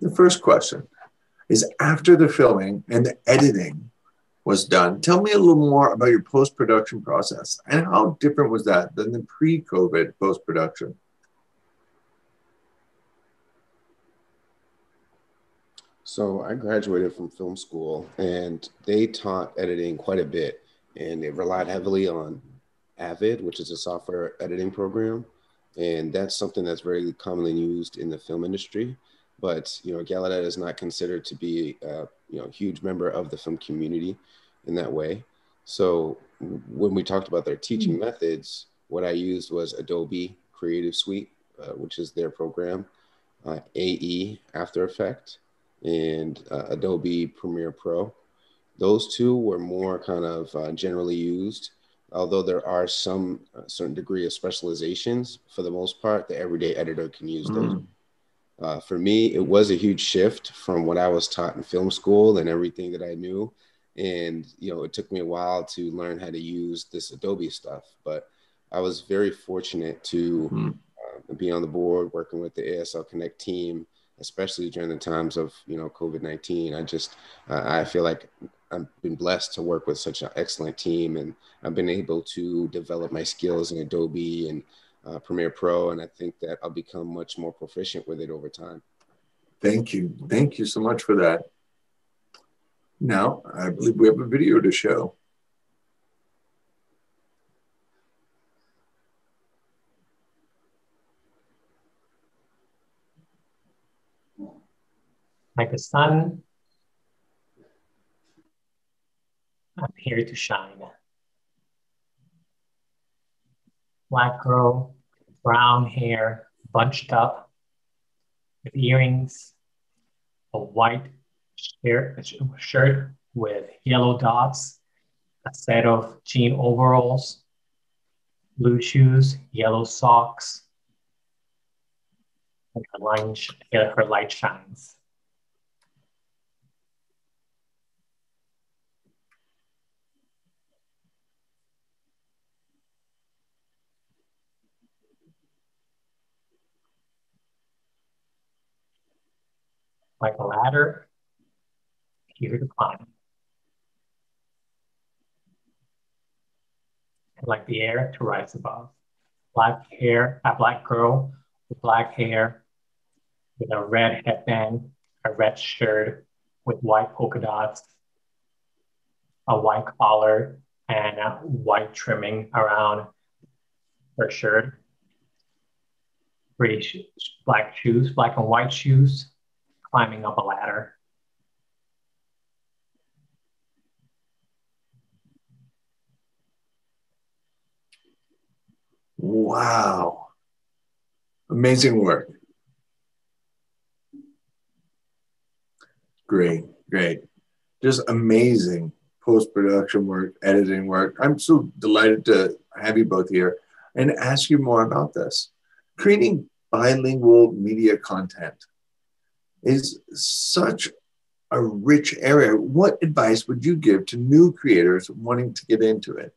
The first question is after the filming and the editing was done, tell me a little more about your post production process and how different was that than the pre COVID post production? So I graduated from film school and they taught editing quite a bit and it relied heavily on Avid, which is a software editing program. And that's something that's very commonly used in the film industry. But, you know, Gallaudet is not considered to be a you know, huge member of the film community in that way. So when we talked about their teaching mm-hmm. methods, what I used was Adobe Creative Suite uh, which is their program, uh, AE After Effect, and uh, Adobe Premiere Pro. Those two were more kind of uh, generally used, although there are some uh, certain degree of specializations. For the most part, the everyday editor can use those. Mm. Uh, for me, it was a huge shift from what I was taught in film school and everything that I knew. And, you know, it took me a while to learn how to use this Adobe stuff. But I was very fortunate to mm. uh, be on the board working with the ASL Connect team, especially during the times of, you know, COVID 19. I just, uh, I feel like I've been blessed to work with such an excellent team and I've been able to develop my skills in Adobe and uh, Premiere Pro. And I think that I'll become much more proficient with it over time. Thank you. Thank you so much for that. Now, I believe we have a video to show. Like the sun, I'm here to shine. Black girl, brown hair, bunched up, with earrings, a white shirt with yellow dots, a set of jean overalls, blue shoes, yellow socks, and line, her light shines. Like a ladder, here to climb. And like the air to rise above. Black hair, a black girl with black hair, with a red headband, a red shirt with white polka dots, a white collar, and a white trimming around her shirt. Gray black shoes, black and white shoes, climbing up a ladder. Wow. Amazing work. Great, great. Just amazing post production work, editing work. I'm so delighted to have you both here and ask you more about this. Creating bilingual media content is such a rich area. What advice would you give to new creators wanting to get into it?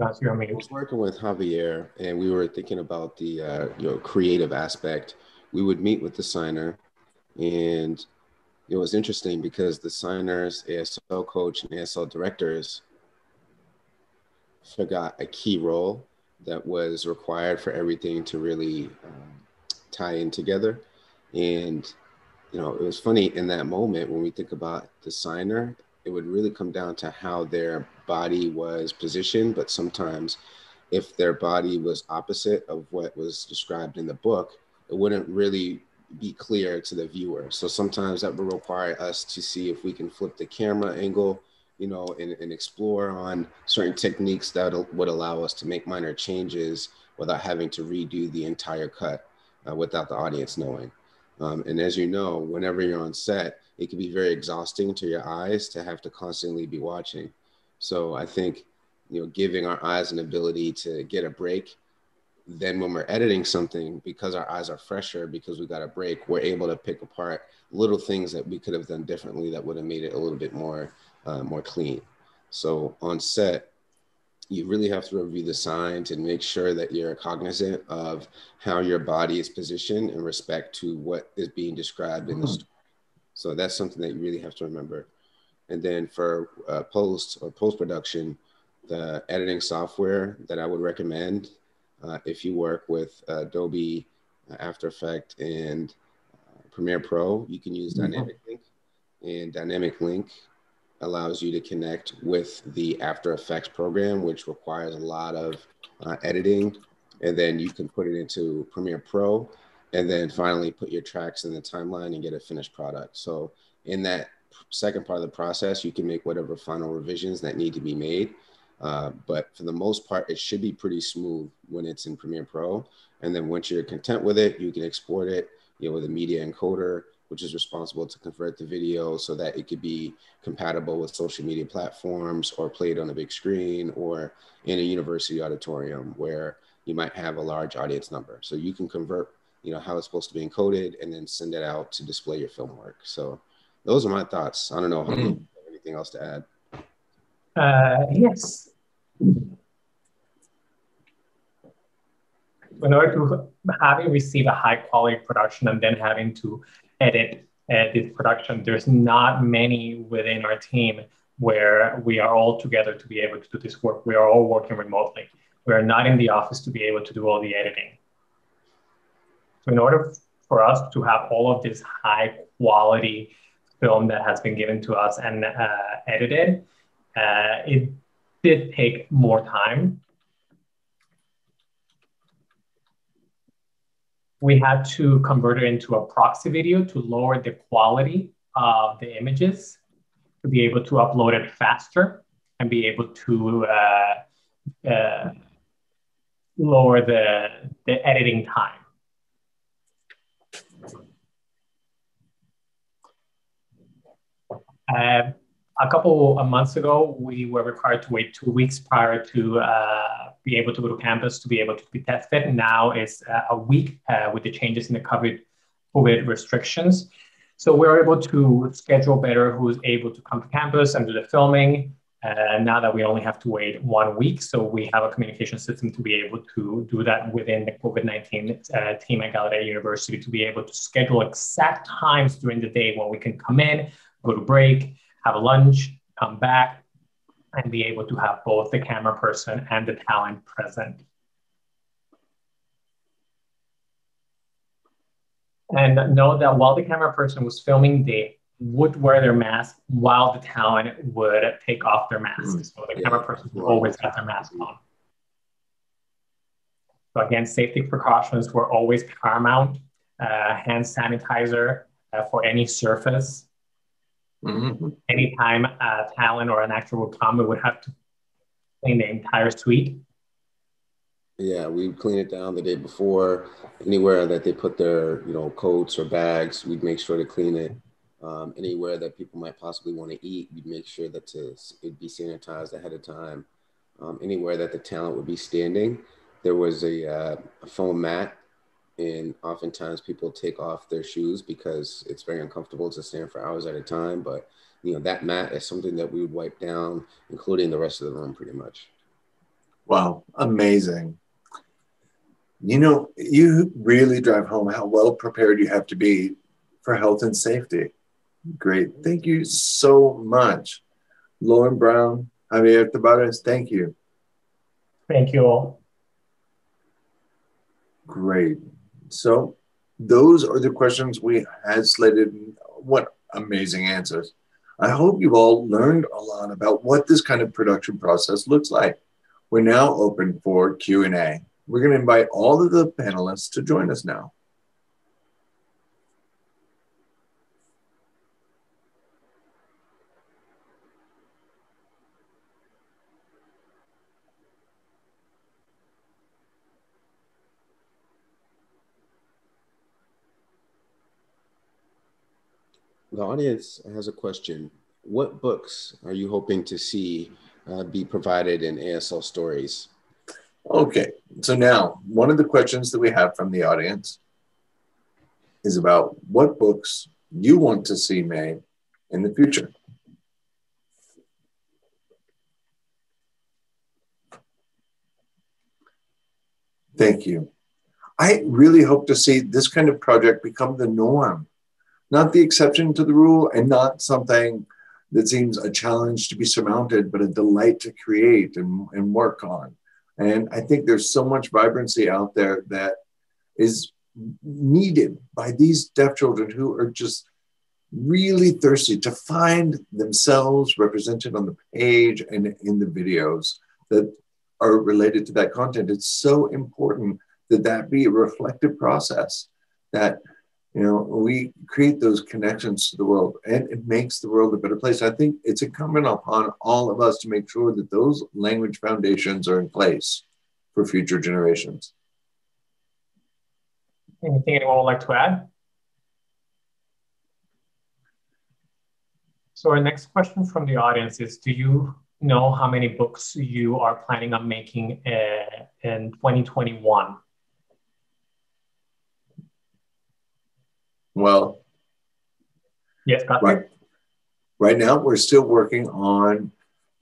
I was working with Javier, and we were thinking about the uh, you know creative aspect. We would meet with the signer, and it was interesting because the signers, ASL coach, and ASL directors forgot a key role that was required for everything to really um, tie in together. And, you know, it was funny in that moment when we think about the signer, it would really come down to how their body was positioned. But sometimes, if their body was opposite of what was described in the book, it wouldn't really be clear to the viewer. So sometimes that would require us to see if we can flip the camera angle you know, and, and explore on certain techniques that would allow us to make minor changes without having to redo the entire cut uh, without the audience knowing. Um, and as you know, whenever you're on set, it can be very exhausting to your eyes to have to constantly be watching. So I think, you know, giving our eyes an ability to get a break. Then when we're editing something, because our eyes are fresher, because we got a break, we're able to pick apart little things that we could have done differently that would have made it a little bit more uh, more clean. So on set, you really have to review the signs and make sure that you're cognizant of how your body is positioned in respect to what is being described in the hmm. story. So that's something that you really have to remember. And then for uh, post or post production, the editing software that I would recommend uh, if you work with Adobe uh, After Effect and uh, Premiere Pro, you can use mm-hmm. Dynamic Link. And Dynamic Link allows you to connect with the After Effects program, which requires a lot of uh, editing. And then you can put it into Premiere Pro and then finally put your tracks in the timeline and get a finished product. So in that second part of the process, you can make whatever final revisions that need to be made. Uh, but for the most part, it should be pretty smooth when it's in Premiere Pro. And then once you're content with it, you can export it, you know, with a media encoder, which is responsible to convert the video so that it could be compatible with social media platforms or played on a big screen or in a university auditorium where you might have a large audience number. So you can convert, you know, how it's supposed to be encoded and then send it out to display your film work. So those are my thoughts. I don't know mm. anything else to add. Uh, yes. In order to having receive a high quality production and then having to edit uh, this production, there's not many within our team where we are all together to be able to do this work. We are all working remotely. We are not in the office to be able to do all the editing. So in order for us to have all of this high quality film that has been given to us and uh, edited, uh, it did take more time. We had to convert it into a proxy video to lower the quality of the images, to be able to upload it faster and be able to uh, uh, lower the, the editing time. Uh, a couple of months ago, we were required to wait two weeks prior to uh, be able to go to campus to be able to be tested. Now it's uh, a week uh, with the changes in the COVID, COVID restrictions. So we're able to schedule better who's able to come to campus and do the filming. Uh, now that we only have to wait one week, so we have a communication system to be able to do that within the COVID 19 uh, team at Gallaudet University to be able to schedule exact times during the day when we can come in, go to break, have a lunch, come back, and be able to have both the camera person and the talent present. And know that while the camera person was filming, they would wear their mask while the talent would take off their mask. Mm. So the yeah. camera person would always have their mask on. So again, safety precautions were always paramount. Uh, hand sanitizer uh, for any surface. Mm-hmm. Anytime a talent or an actor would come, we would have to clean the entire suite. Yeah, we would clean it down the day before. Anywhere that they put their, you know, coats or bags, we'd make sure to clean it um, anywhere that people might possibly want to eat, we'd make sure that to, it'd be sanitized ahead of time. Um, anywhere that the talent would be standing, there was a, uh, a foam mat, and oftentimes people take off their shoes because it's very uncomfortable to stand for hours at a time. But you know that mat is something that we would wipe down, including the rest of the room, pretty much. Wow, amazing. You know, you really drive home how well prepared you have to be for health and safety. Great. Thank you so much. Lauren Brown, Javier Tabares, thank you. Thank you all. Great. So those are the questions we had slated. What amazing answers. I hope you've all learned a lot about what this kind of production process looks like. We're now open for Q&A. We're going to invite all of the panelists to join us now. The audience has a question. What books are you hoping to see uh, be provided in ASL stories? Okay, so now one of the questions that we have from the audience is about what books you want to see made in the future. Thank you. I really hope to see this kind of project become the norm not the exception to the rule and not something that seems a challenge to be surmounted, but a delight to create and, and work on. And I think there's so much vibrancy out there that is needed by these deaf children who are just really thirsty to find themselves represented on the page and in the videos that are related to that content. It's so important that that be a reflective process that You know, we create those connections to the world and it makes the world a better place. I think it's incumbent upon all of us to make sure that those language foundations are in place for future generations. Anything anyone would like to add? So our next question from the audience is, do you know how many books you are planning on making uh, in 2021? Well, yes, right, right now we're still working on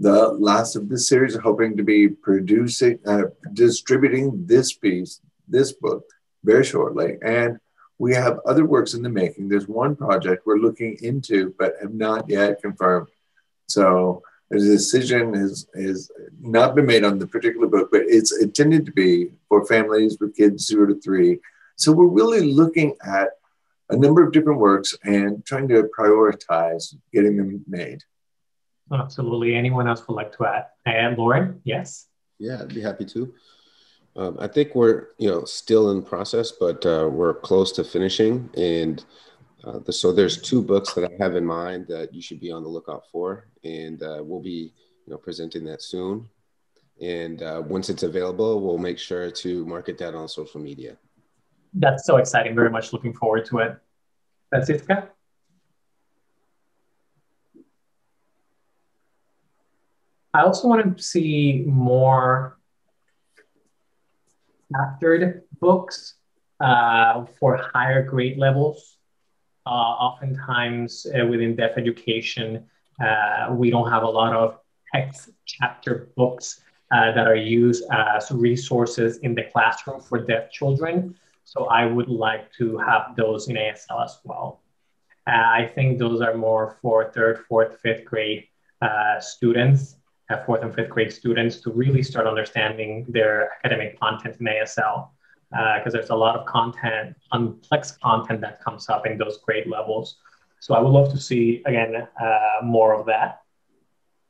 the last of this series, hoping to be producing, uh, distributing this piece, this book, very shortly. And we have other works in the making. There's one project we're looking into, but have not yet confirmed. So the decision has, has not been made on the particular book, but it's intended to be for families with kids zero to three. So we're really looking at a number of different works and trying to prioritize getting them made. Absolutely. Anyone else would like to add? And Lauren, yes? Yeah, I'd be happy to. Um, I think we're you know still in process, but uh, we're close to finishing. And uh, the, so there's two books that I have in mind that you should be on the lookout for, and uh, we'll be you know presenting that soon. And uh, once it's available, we'll make sure to market that on social media. That's so exciting. Very much looking forward to it. Francisca? I also want to see more chaptered books uh, for higher grade levels. Uh, oftentimes uh, within deaf education, uh, we don't have a lot of text chapter books uh, that are used as resources in the classroom for deaf children. So I would like to have those in ASL as well. Uh, I think those are more for third, fourth, fifth grade students fourth and fifth grade students to really start understanding their academic content in ASL. Because uh, there's a lot of content, complex content that comes up in those grade levels. So I would love to see, again, uh, more of that.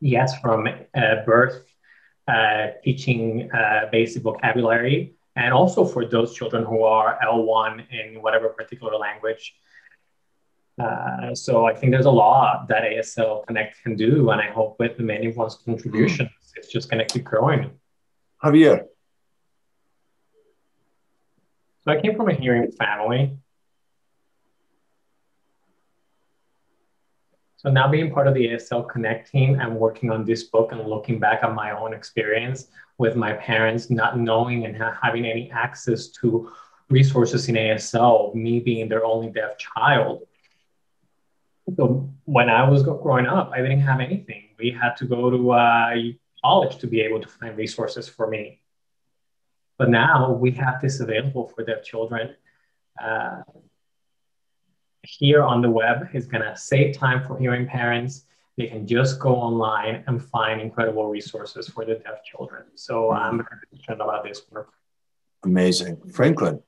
Yes, from uh, birth, uh, teaching uh, basic vocabulary, and also for those children who are L1 in whatever particular language, uh, so I think there's a lot that ASL Connect can do, and I hope with many of one's contributions, mm. it's just going to keep growing. Javier. So I came from a hearing family. So now being part of the ASL Connect team and working on this book and looking back at my own experience with my parents not knowing and having any access to resources in ASL, me being their only deaf child, so when I was growing up, I didn't have anything. We had to go to uh, college to be able to find resources for me. But now we have this available for deaf children. Uh, here on the web is going to save time for hearing parents. They can just go online and find incredible resources for the deaf children. So I'm very concerned about this work. Amazing. Franklin.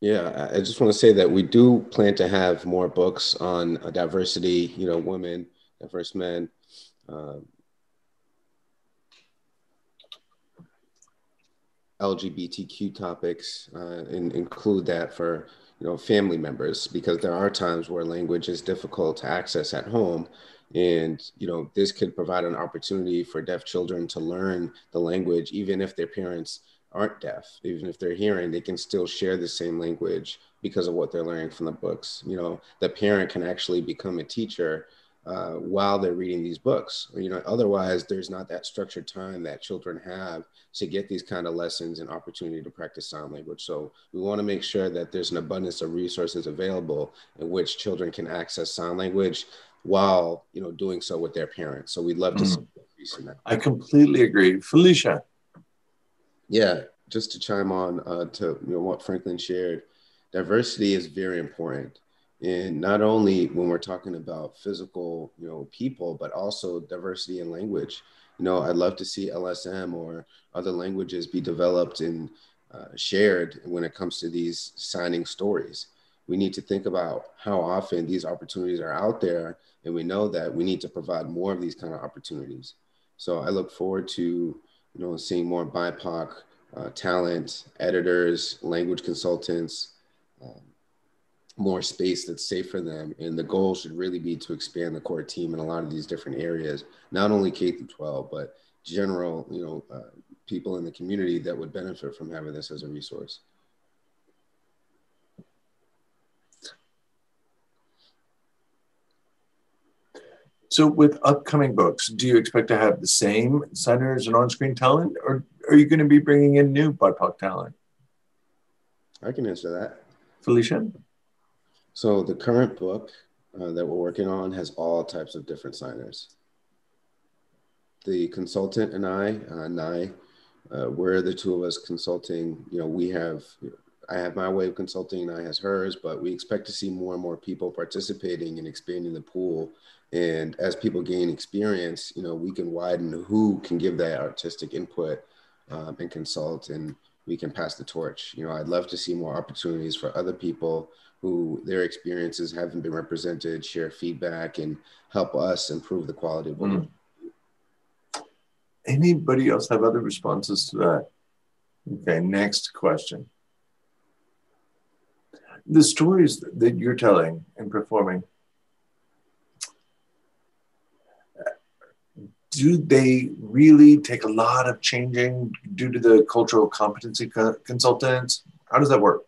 Yeah, I just want to say that we do plan to have more books on uh, diversity, you know, women, diverse men. Uh, LGBTQ topics uh, and include that for you know family members because there are times where language is difficult to access at home and you know this could provide an opportunity for deaf children to learn the language even if their parents aren't deaf, even if they're hearing, they can still share the same language because of what they're learning from the books. You know, the parent can actually become a teacher uh, while they're reading these books. You know, otherwise, there's not that structured time that children have to get these kind of lessons and opportunity to practice sign language. So we want to make sure that there's an abundance of resources available in which children can access sign language while you know doing so with their parents. So we'd love to mm. see that. I completely agree, Felicia yeah, just to chime on uh, to you know what Franklin shared, diversity is very important, and not only when we're talking about physical you know people, but also diversity in language. You know, I'd love to see LSM or other languages be developed and uh, shared when it comes to these signing stories. We need to think about how often these opportunities are out there, and we know that we need to provide more of these kind of opportunities. So I look forward to you know, seeing more BIPOC uh, talent, editors, language consultants, um, more space that's safe for them. And the goal should really be to expand the core team in a lot of these different areas, not only K through 12, but general, you know, uh, people in the community that would benefit from having this as a resource. So, with upcoming books, do you expect to have the same signers and on-screen talent, or are you going to be bringing in new BIPOC talent? I can answer that. Felicia? So the current book uh, that we're working on has all types of different signers. The consultant and I, uh, Nye, uh, we're the two of us consulting. You know, we have, I have my way of consulting, Nye has hers, but we expect to see more and more people participating and expanding the pool. And as people gain experience, you know, we can widen who can give that artistic input um, and consult, and we can pass the torch. You know, I'd love to see more opportunities for other people who their experiences haven't been represented, share feedback, and help us improve the quality of work. Anybody else have other responses to that? Okay, next question. The stories that you're telling and performing, do they really take a lot of changing due to the cultural competency co- consultants? How does that work?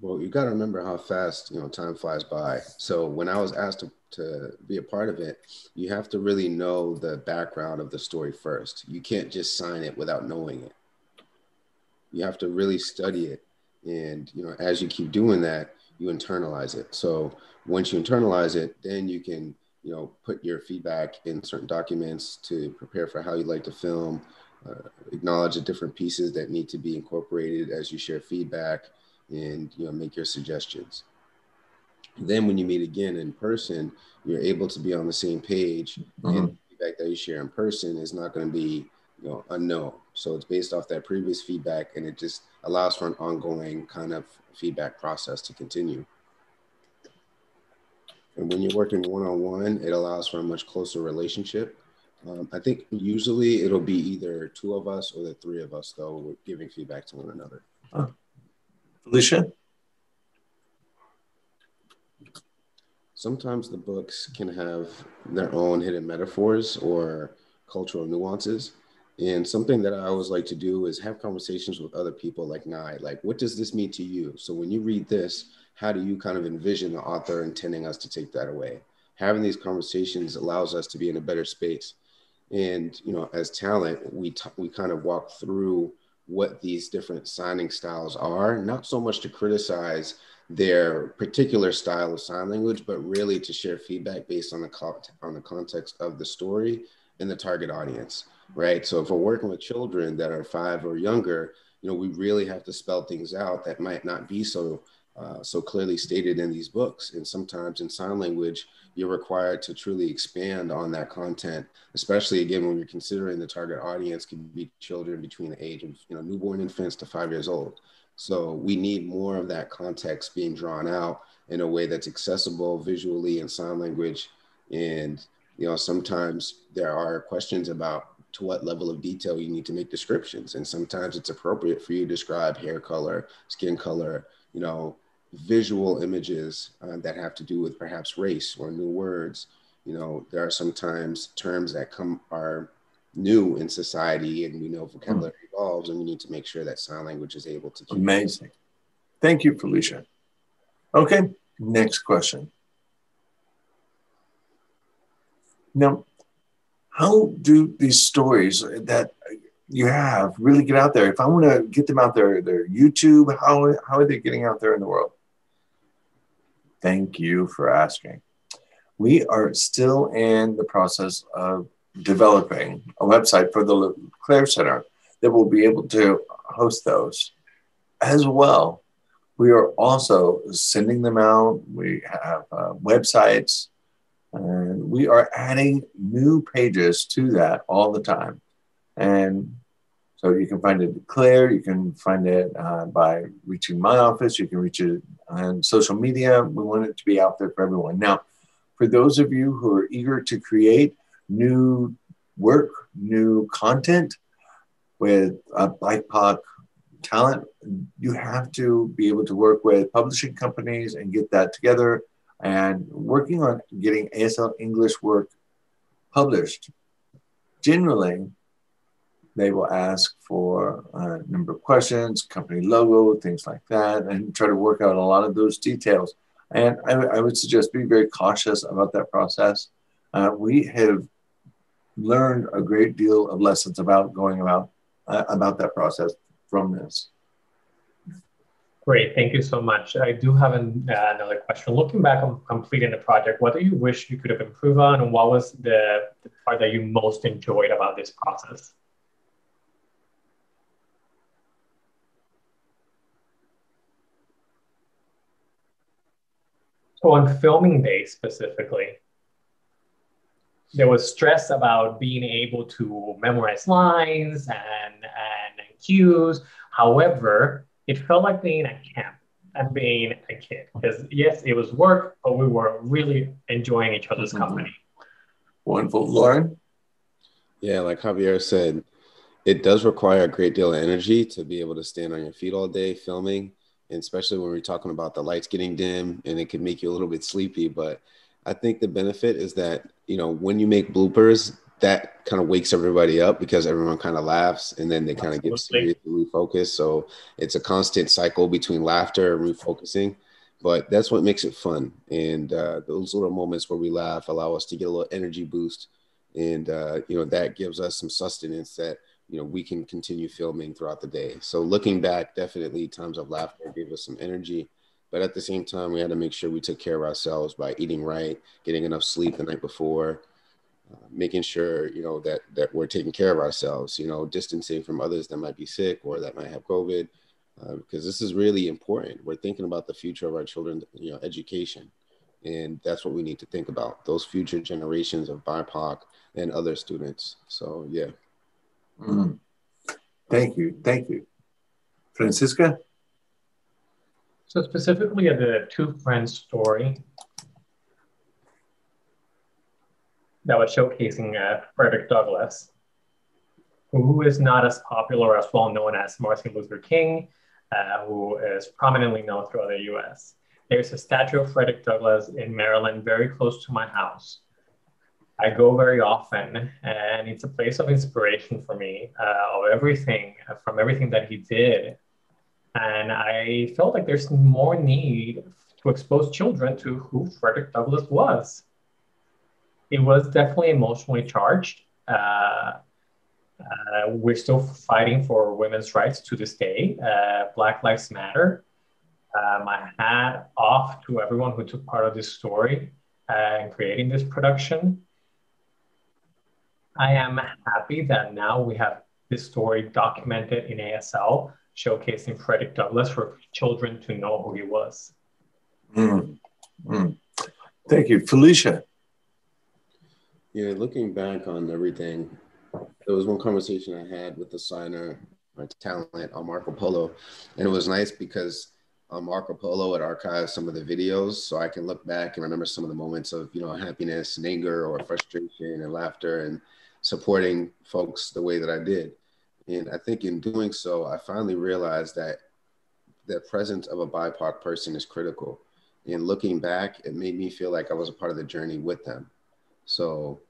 Well, you got to remember how fast you know time flies by. So when I was asked to, to be a part of it, you have to really know the background of the story first. You can't just sign it without knowing it. You have to really study it, and you know as you keep doing that, you internalize it. So once you internalize it, then you can you know put your feedback in certain documents to prepare for how you'd like to film. Uh, acknowledge the different pieces that need to be incorporated as you share feedback and you know make your suggestions then when you meet again in person you're able to be on the same page mm-hmm. and feedback that you share in person is not going to be you know unknown so it's based off that previous feedback and it just allows for an ongoing kind of feedback process to continue and when you're working one-on-one it allows for a much closer relationship um, i think usually it'll be either two of us or the three of us though we're giving feedback to one another oh. Felicia? Sometimes the books can have their own hidden metaphors or cultural nuances. And something that I always like to do is have conversations with other people like Nye, like, what does this mean to you? So when you read this, how do you kind of envision the author intending us to take that away? Having these conversations allows us to be in a better space. And, you know, as talent, we, t- we kind of walk through what these different signing styles are, not so much to criticize their particular style of sign language, but really to share feedback based on the co- on the context of the story and the target audience, right? So if we're working with children that are five or younger, you know, we really have to spell things out that might not be so uh, so clearly stated in these books. And sometimes in sign language, you're required to truly expand on that content, especially again when you're considering the target audience could be children between the age of you know newborn infants to five years old. So we need more of that context being drawn out in a way that's accessible visually in sign language. And you know sometimes there are questions about to what level of detail you need to make descriptions, and sometimes it's appropriate for you to describe hair color, skin color, you know, visual images uh, that have to do with perhaps race or new words. You know, there are sometimes terms that come are new in society, and we know vocabulary mm. evolves, and we need to make sure that sign language is able to. Amazing. Thank you, Felicia. Okay, next question. Now, how do these stories that you have really get out there? If I want to get them out there, their YouTube, how, how are they getting out there in the world? Thank you for asking. We are still in the process of developing a website for the Clerc Center that will be able to host those as well. We are also sending them out. We have uh, websites and we are adding new pages to that all the time. And so you can find it at Clerc, you can find it uh, by reaching my office, you can reach it on social media. We want it to be out there for everyone. Now, for those of you who are eager to create new work, new content with a BIPOC talent, you have to be able to work with publishing companies and get that together. And working on getting ASL English work published, generally, they will ask for a number of questions, company logo, things like that, and try to work out a lot of those details. And I, I would suggest be very cautious about that process. Uh, we have learned a great deal of lessons about going about uh, about that process from this. Great, thank you so much. I do have an, uh, another question. Looking back on completing the project, what do you wish you could have improved on, and what was the, the part that you most enjoyed about this process? So on filming day specifically, there was stress about being able to memorize lines and, and cues. However, it felt like being at camp and being a kid. Because yes, it was work, but we were really enjoying each other's mm-hmm. company. Wonderful. Lauren? Yeah, like Javier said, it does require a great deal of energy to be able to stand on your feet all day filming and especially when we're talking about the lights getting dim and it can make you a little bit sleepy. But I think the benefit is that, you know, when you make bloopers, that kind of wakes everybody up because everyone kind of laughs and then they kind of get serious and refocus. So it's a constant cycle between laughter and refocusing. But that's what makes it fun. And uh, those little moments where we laugh allow us to get a little energy boost. And, uh, you know, that gives us some sustenance that you know we can continue filming throughout the day. So looking back definitely times of laughter gave us some energy but at the same time we had to make sure we took care of ourselves by eating right getting enough sleep the night before uh, making sure you know that that we're taking care of ourselves you know distancing from others that might be sick or that might have covid uh, because this is really important. We're thinking about the future of our children you know education and that's what we need to think about those future generations of bipoc and other students. So yeah Mm. Thank you. Thank you. Francisca? So specifically the two friends story that was showcasing uh, Frederick Douglass, who is not as popular or as well known as Martin Luther King, uh, who is prominently known throughout the US. There's a statue of Frederick Douglass in Maryland very close to my house. I go very often, and it's a place of inspiration for me uh, of everything from everything that he did. And I felt like there's more need to expose children to who Frederick Douglass was. It was definitely emotionally charged. Uh, uh, we're still fighting for women's rights to this day. Uh, Black Lives Matter. Uh, my hat off to everyone who took part of this story and creating this production. I am happy that now we have this story documented in ASL, showcasing Frederick Douglass for children to know who he was. Mm. Mm. Thank you. Felicia. Yeah, looking back on everything, there was one conversation I had with the signer, my talent on Marco Polo, and it was nice because on Marco Polo it archives some of the videos, so I can look back and remember some of the moments of you know happiness and anger or frustration and laughter and supporting folks the way that I did. And I think in doing so, I finally realized that the presence of a BIPOC person is critical. And looking back, it made me feel like I was a part of the journey with them. So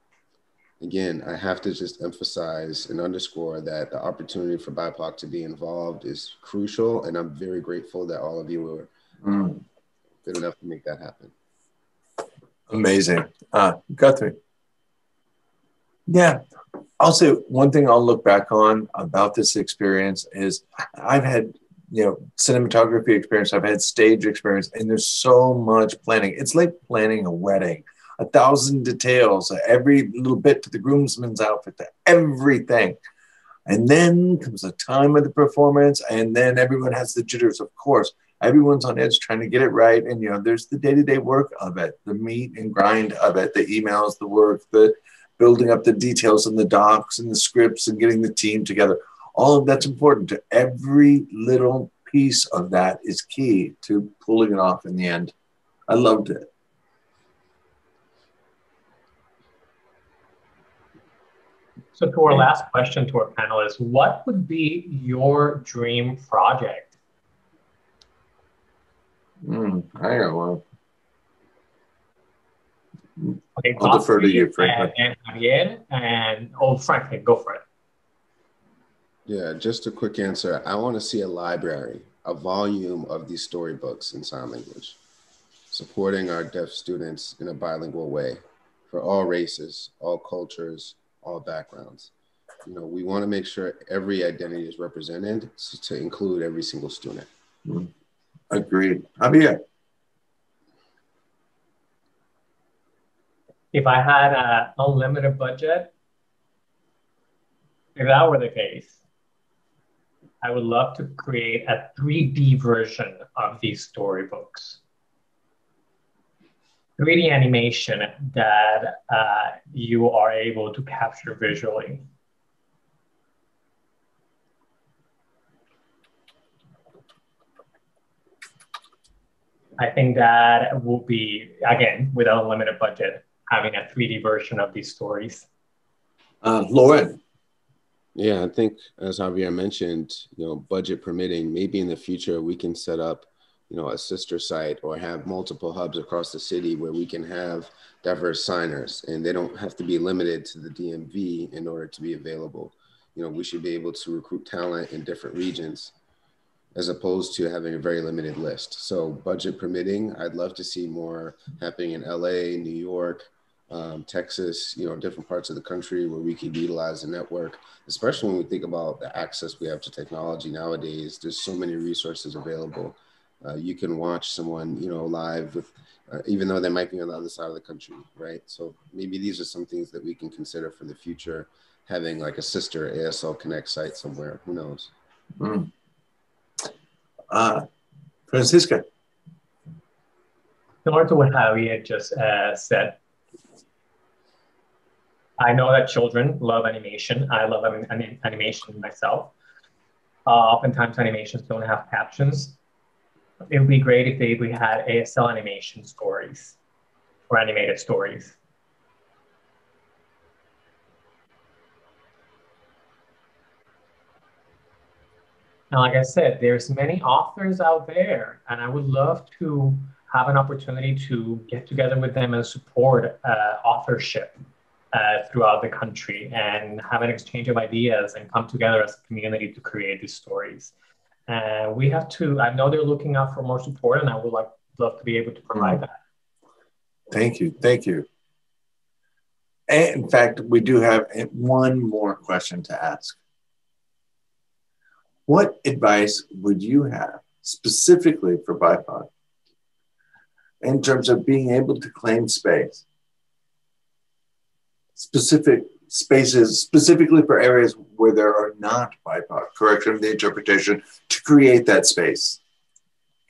again, I have to just emphasize and underscore that the opportunity for BIPOC to be involved is crucial. And I'm very grateful that all of you were mm. good enough to make that happen. Amazing. Uh, Guthrie. Yeah. I'll say one thing I'll look back on about this experience is I've had, you know, cinematography experience, I've had stage experience, and there's so much planning. It's like planning a wedding, a thousand details, every little bit to the groomsman's outfit, to everything. And then comes the time of the performance, and then everyone has the jitters, of course. Everyone's on edge trying to get it right. And, you know, there's the day to day work of it, the meat and grind of it, the emails, the work, the building up the details and the docs and the scripts and getting the team together. All of that's important to every little piece of that is key to pulling it off in the end. I loved it. So to our last question to our panelists, what would be your dream project? Mm, I got one. Okay, I'll defer to you, Franklin. And, and Javier, and oh, Franklin, go for it. Yeah, just a quick answer. I want to see a library, a volume of these storybooks in sign language, supporting our deaf students in a bilingual way for all races, all cultures, all backgrounds. You know, we want to make sure every identity is represented to include every single student. Mm. Agreed. Javier. If I had an unlimited budget, if that were the case, I would love to create a 3D version of these storybooks. 3D animation that uh, you are able to capture visually. I think that will be, again, with a limited budget, having a 3D version of these stories. Uh, Lauren. Yeah, I think as Javier mentioned, you know, budget permitting, maybe in the future we can set up, you know, a sister site or have multiple hubs across the city where we can have diverse signers and they don't have to be limited to the DMV in order to be available. You know, we should be able to recruit talent in different regions as opposed to having a very limited list. So budget permitting, I'd love to see more happening in LA, New York, um, Texas, you know, different parts of the country where we could utilize the network, especially when we think about the access we have to technology nowadays. There's so many resources available. Uh, you can watch someone, you know, live with, uh, even though they might be on the other side of the country, right? So maybe these are some things that we can consider for the future, having like a sister ASL Connect site somewhere. Who knows? Mm. Uh, Francisca. Similar to what Javier just uh, said, I know that children love animation. I love anim animation myself. Uh, oftentimes, animations don't have captions. It would be great if they, we had ASL animation stories or animated stories. And like I said, there's many authors out there, and I would love to have an opportunity to get together with them and support uh, authorship uh, throughout the country and have an exchange of ideas and come together as a community to create these stories. And we have to, I know they're looking out for more support, and I would like love to be able to provide mm. that. Thank you. Thank you. And in fact, we do have one more question to ask. What advice would you have specifically for BIPOC in terms of being able to claim space? Specific spaces, specifically for areas where there are not BIPOC, correction of the interpretation, to create that space?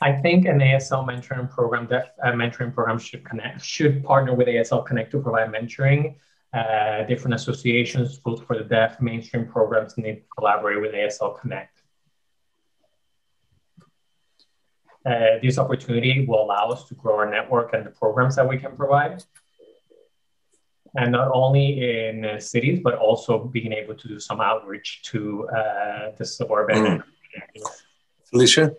I think an ASL mentoring program, that uh, mentoring program should connect, should partner with ASL Connect to provide mentoring. Uh, different associations, Schools for the Deaf, mainstream programs need to collaborate with ASL Connect. uh, this opportunity will allow us to grow our network and the programs that we can provide. And not only in uh, cities, but also being able to do some outreach to uh, the suburban mm. Felicia?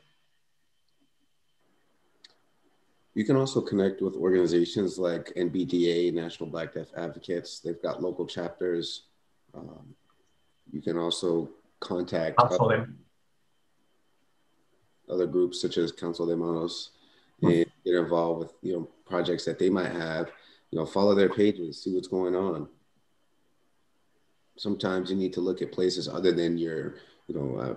You can also connect with organizations like NBDA, National Black Deaf Advocates. They've got local chapters. Um, you can also contact other, other groups such as Council de Manos and get involved with you know projects that they might have. You know, follow their pages, see what's going on. Sometimes you need to look at places other than your you know uh,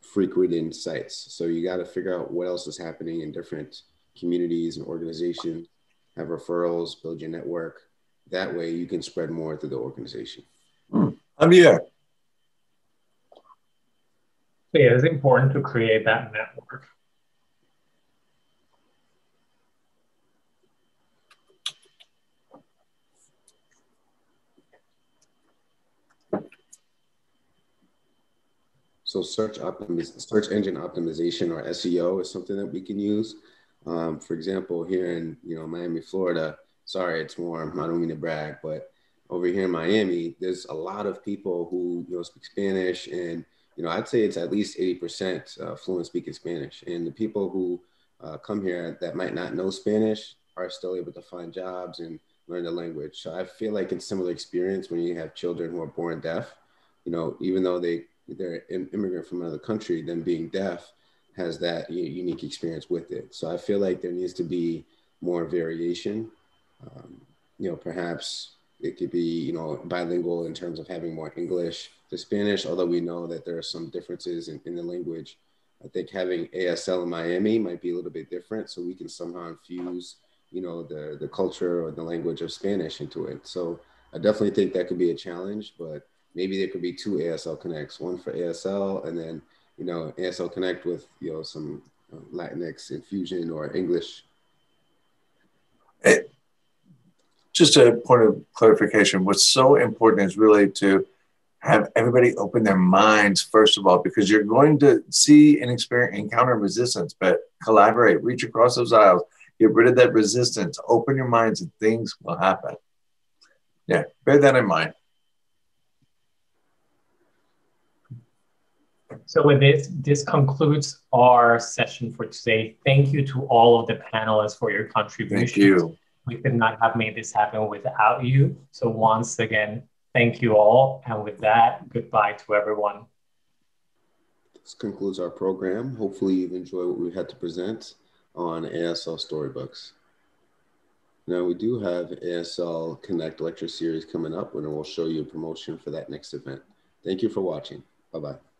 frequenting sites. So you got to figure out what else is happening in different communities and organizations. Have referrals, build your network. That way, you can spread more through the organization. Mm. Javier, it is important to create that network. So search optimiz- search engine optimization or SEO is something that we can use. Um, for example, here in you know Miami, Florida. Sorry, it's warm. I don't mean to brag, but over here in Miami, there's a lot of people who you know speak Spanish, and you know I'd say it's at least 80% uh, fluent speaking Spanish. And the people who uh, come here that might not know Spanish are still able to find jobs and learn the language. So I feel like it's similar experience when you have children who are born deaf. You know, even though they they're an immigrant from another country, them being deaf has that unique experience with it. So I feel like there needs to be more variation. Um, you know, perhaps it could be you know bilingual in terms of having more English to Spanish. Although we know that there are some differences in, in the language. I think having ASL in Miami might be a little bit different, so we can somehow infuse you know the the culture or the language of Spanish into it. So I definitely think that could be a challenge, but maybe there could be two ASL connects, one for ASL and then you know ASL connect with you know some uh, Latinx infusion or English. It, just a point of clarification. What's so important is really to have everybody open their minds first of all, because you're going to see and experience encounter resistance, but collaborate, reach across those aisles, Get rid of that resistance. Open your minds and things will happen. Yeah, bear that in mind. So with this, this concludes our session for today. Thank you to all of the panelists for your contributions. Thank you. We could not have made this happen without you. So once again, thank you all. And with that, goodbye to everyone. This concludes our program. Hopefully you've enjoyed what we had to present on ASL Storybooks. Now we do have ASL Connect lecture series coming up and we'll show you a promotion for that next event. Thank you for watching. Bye-bye.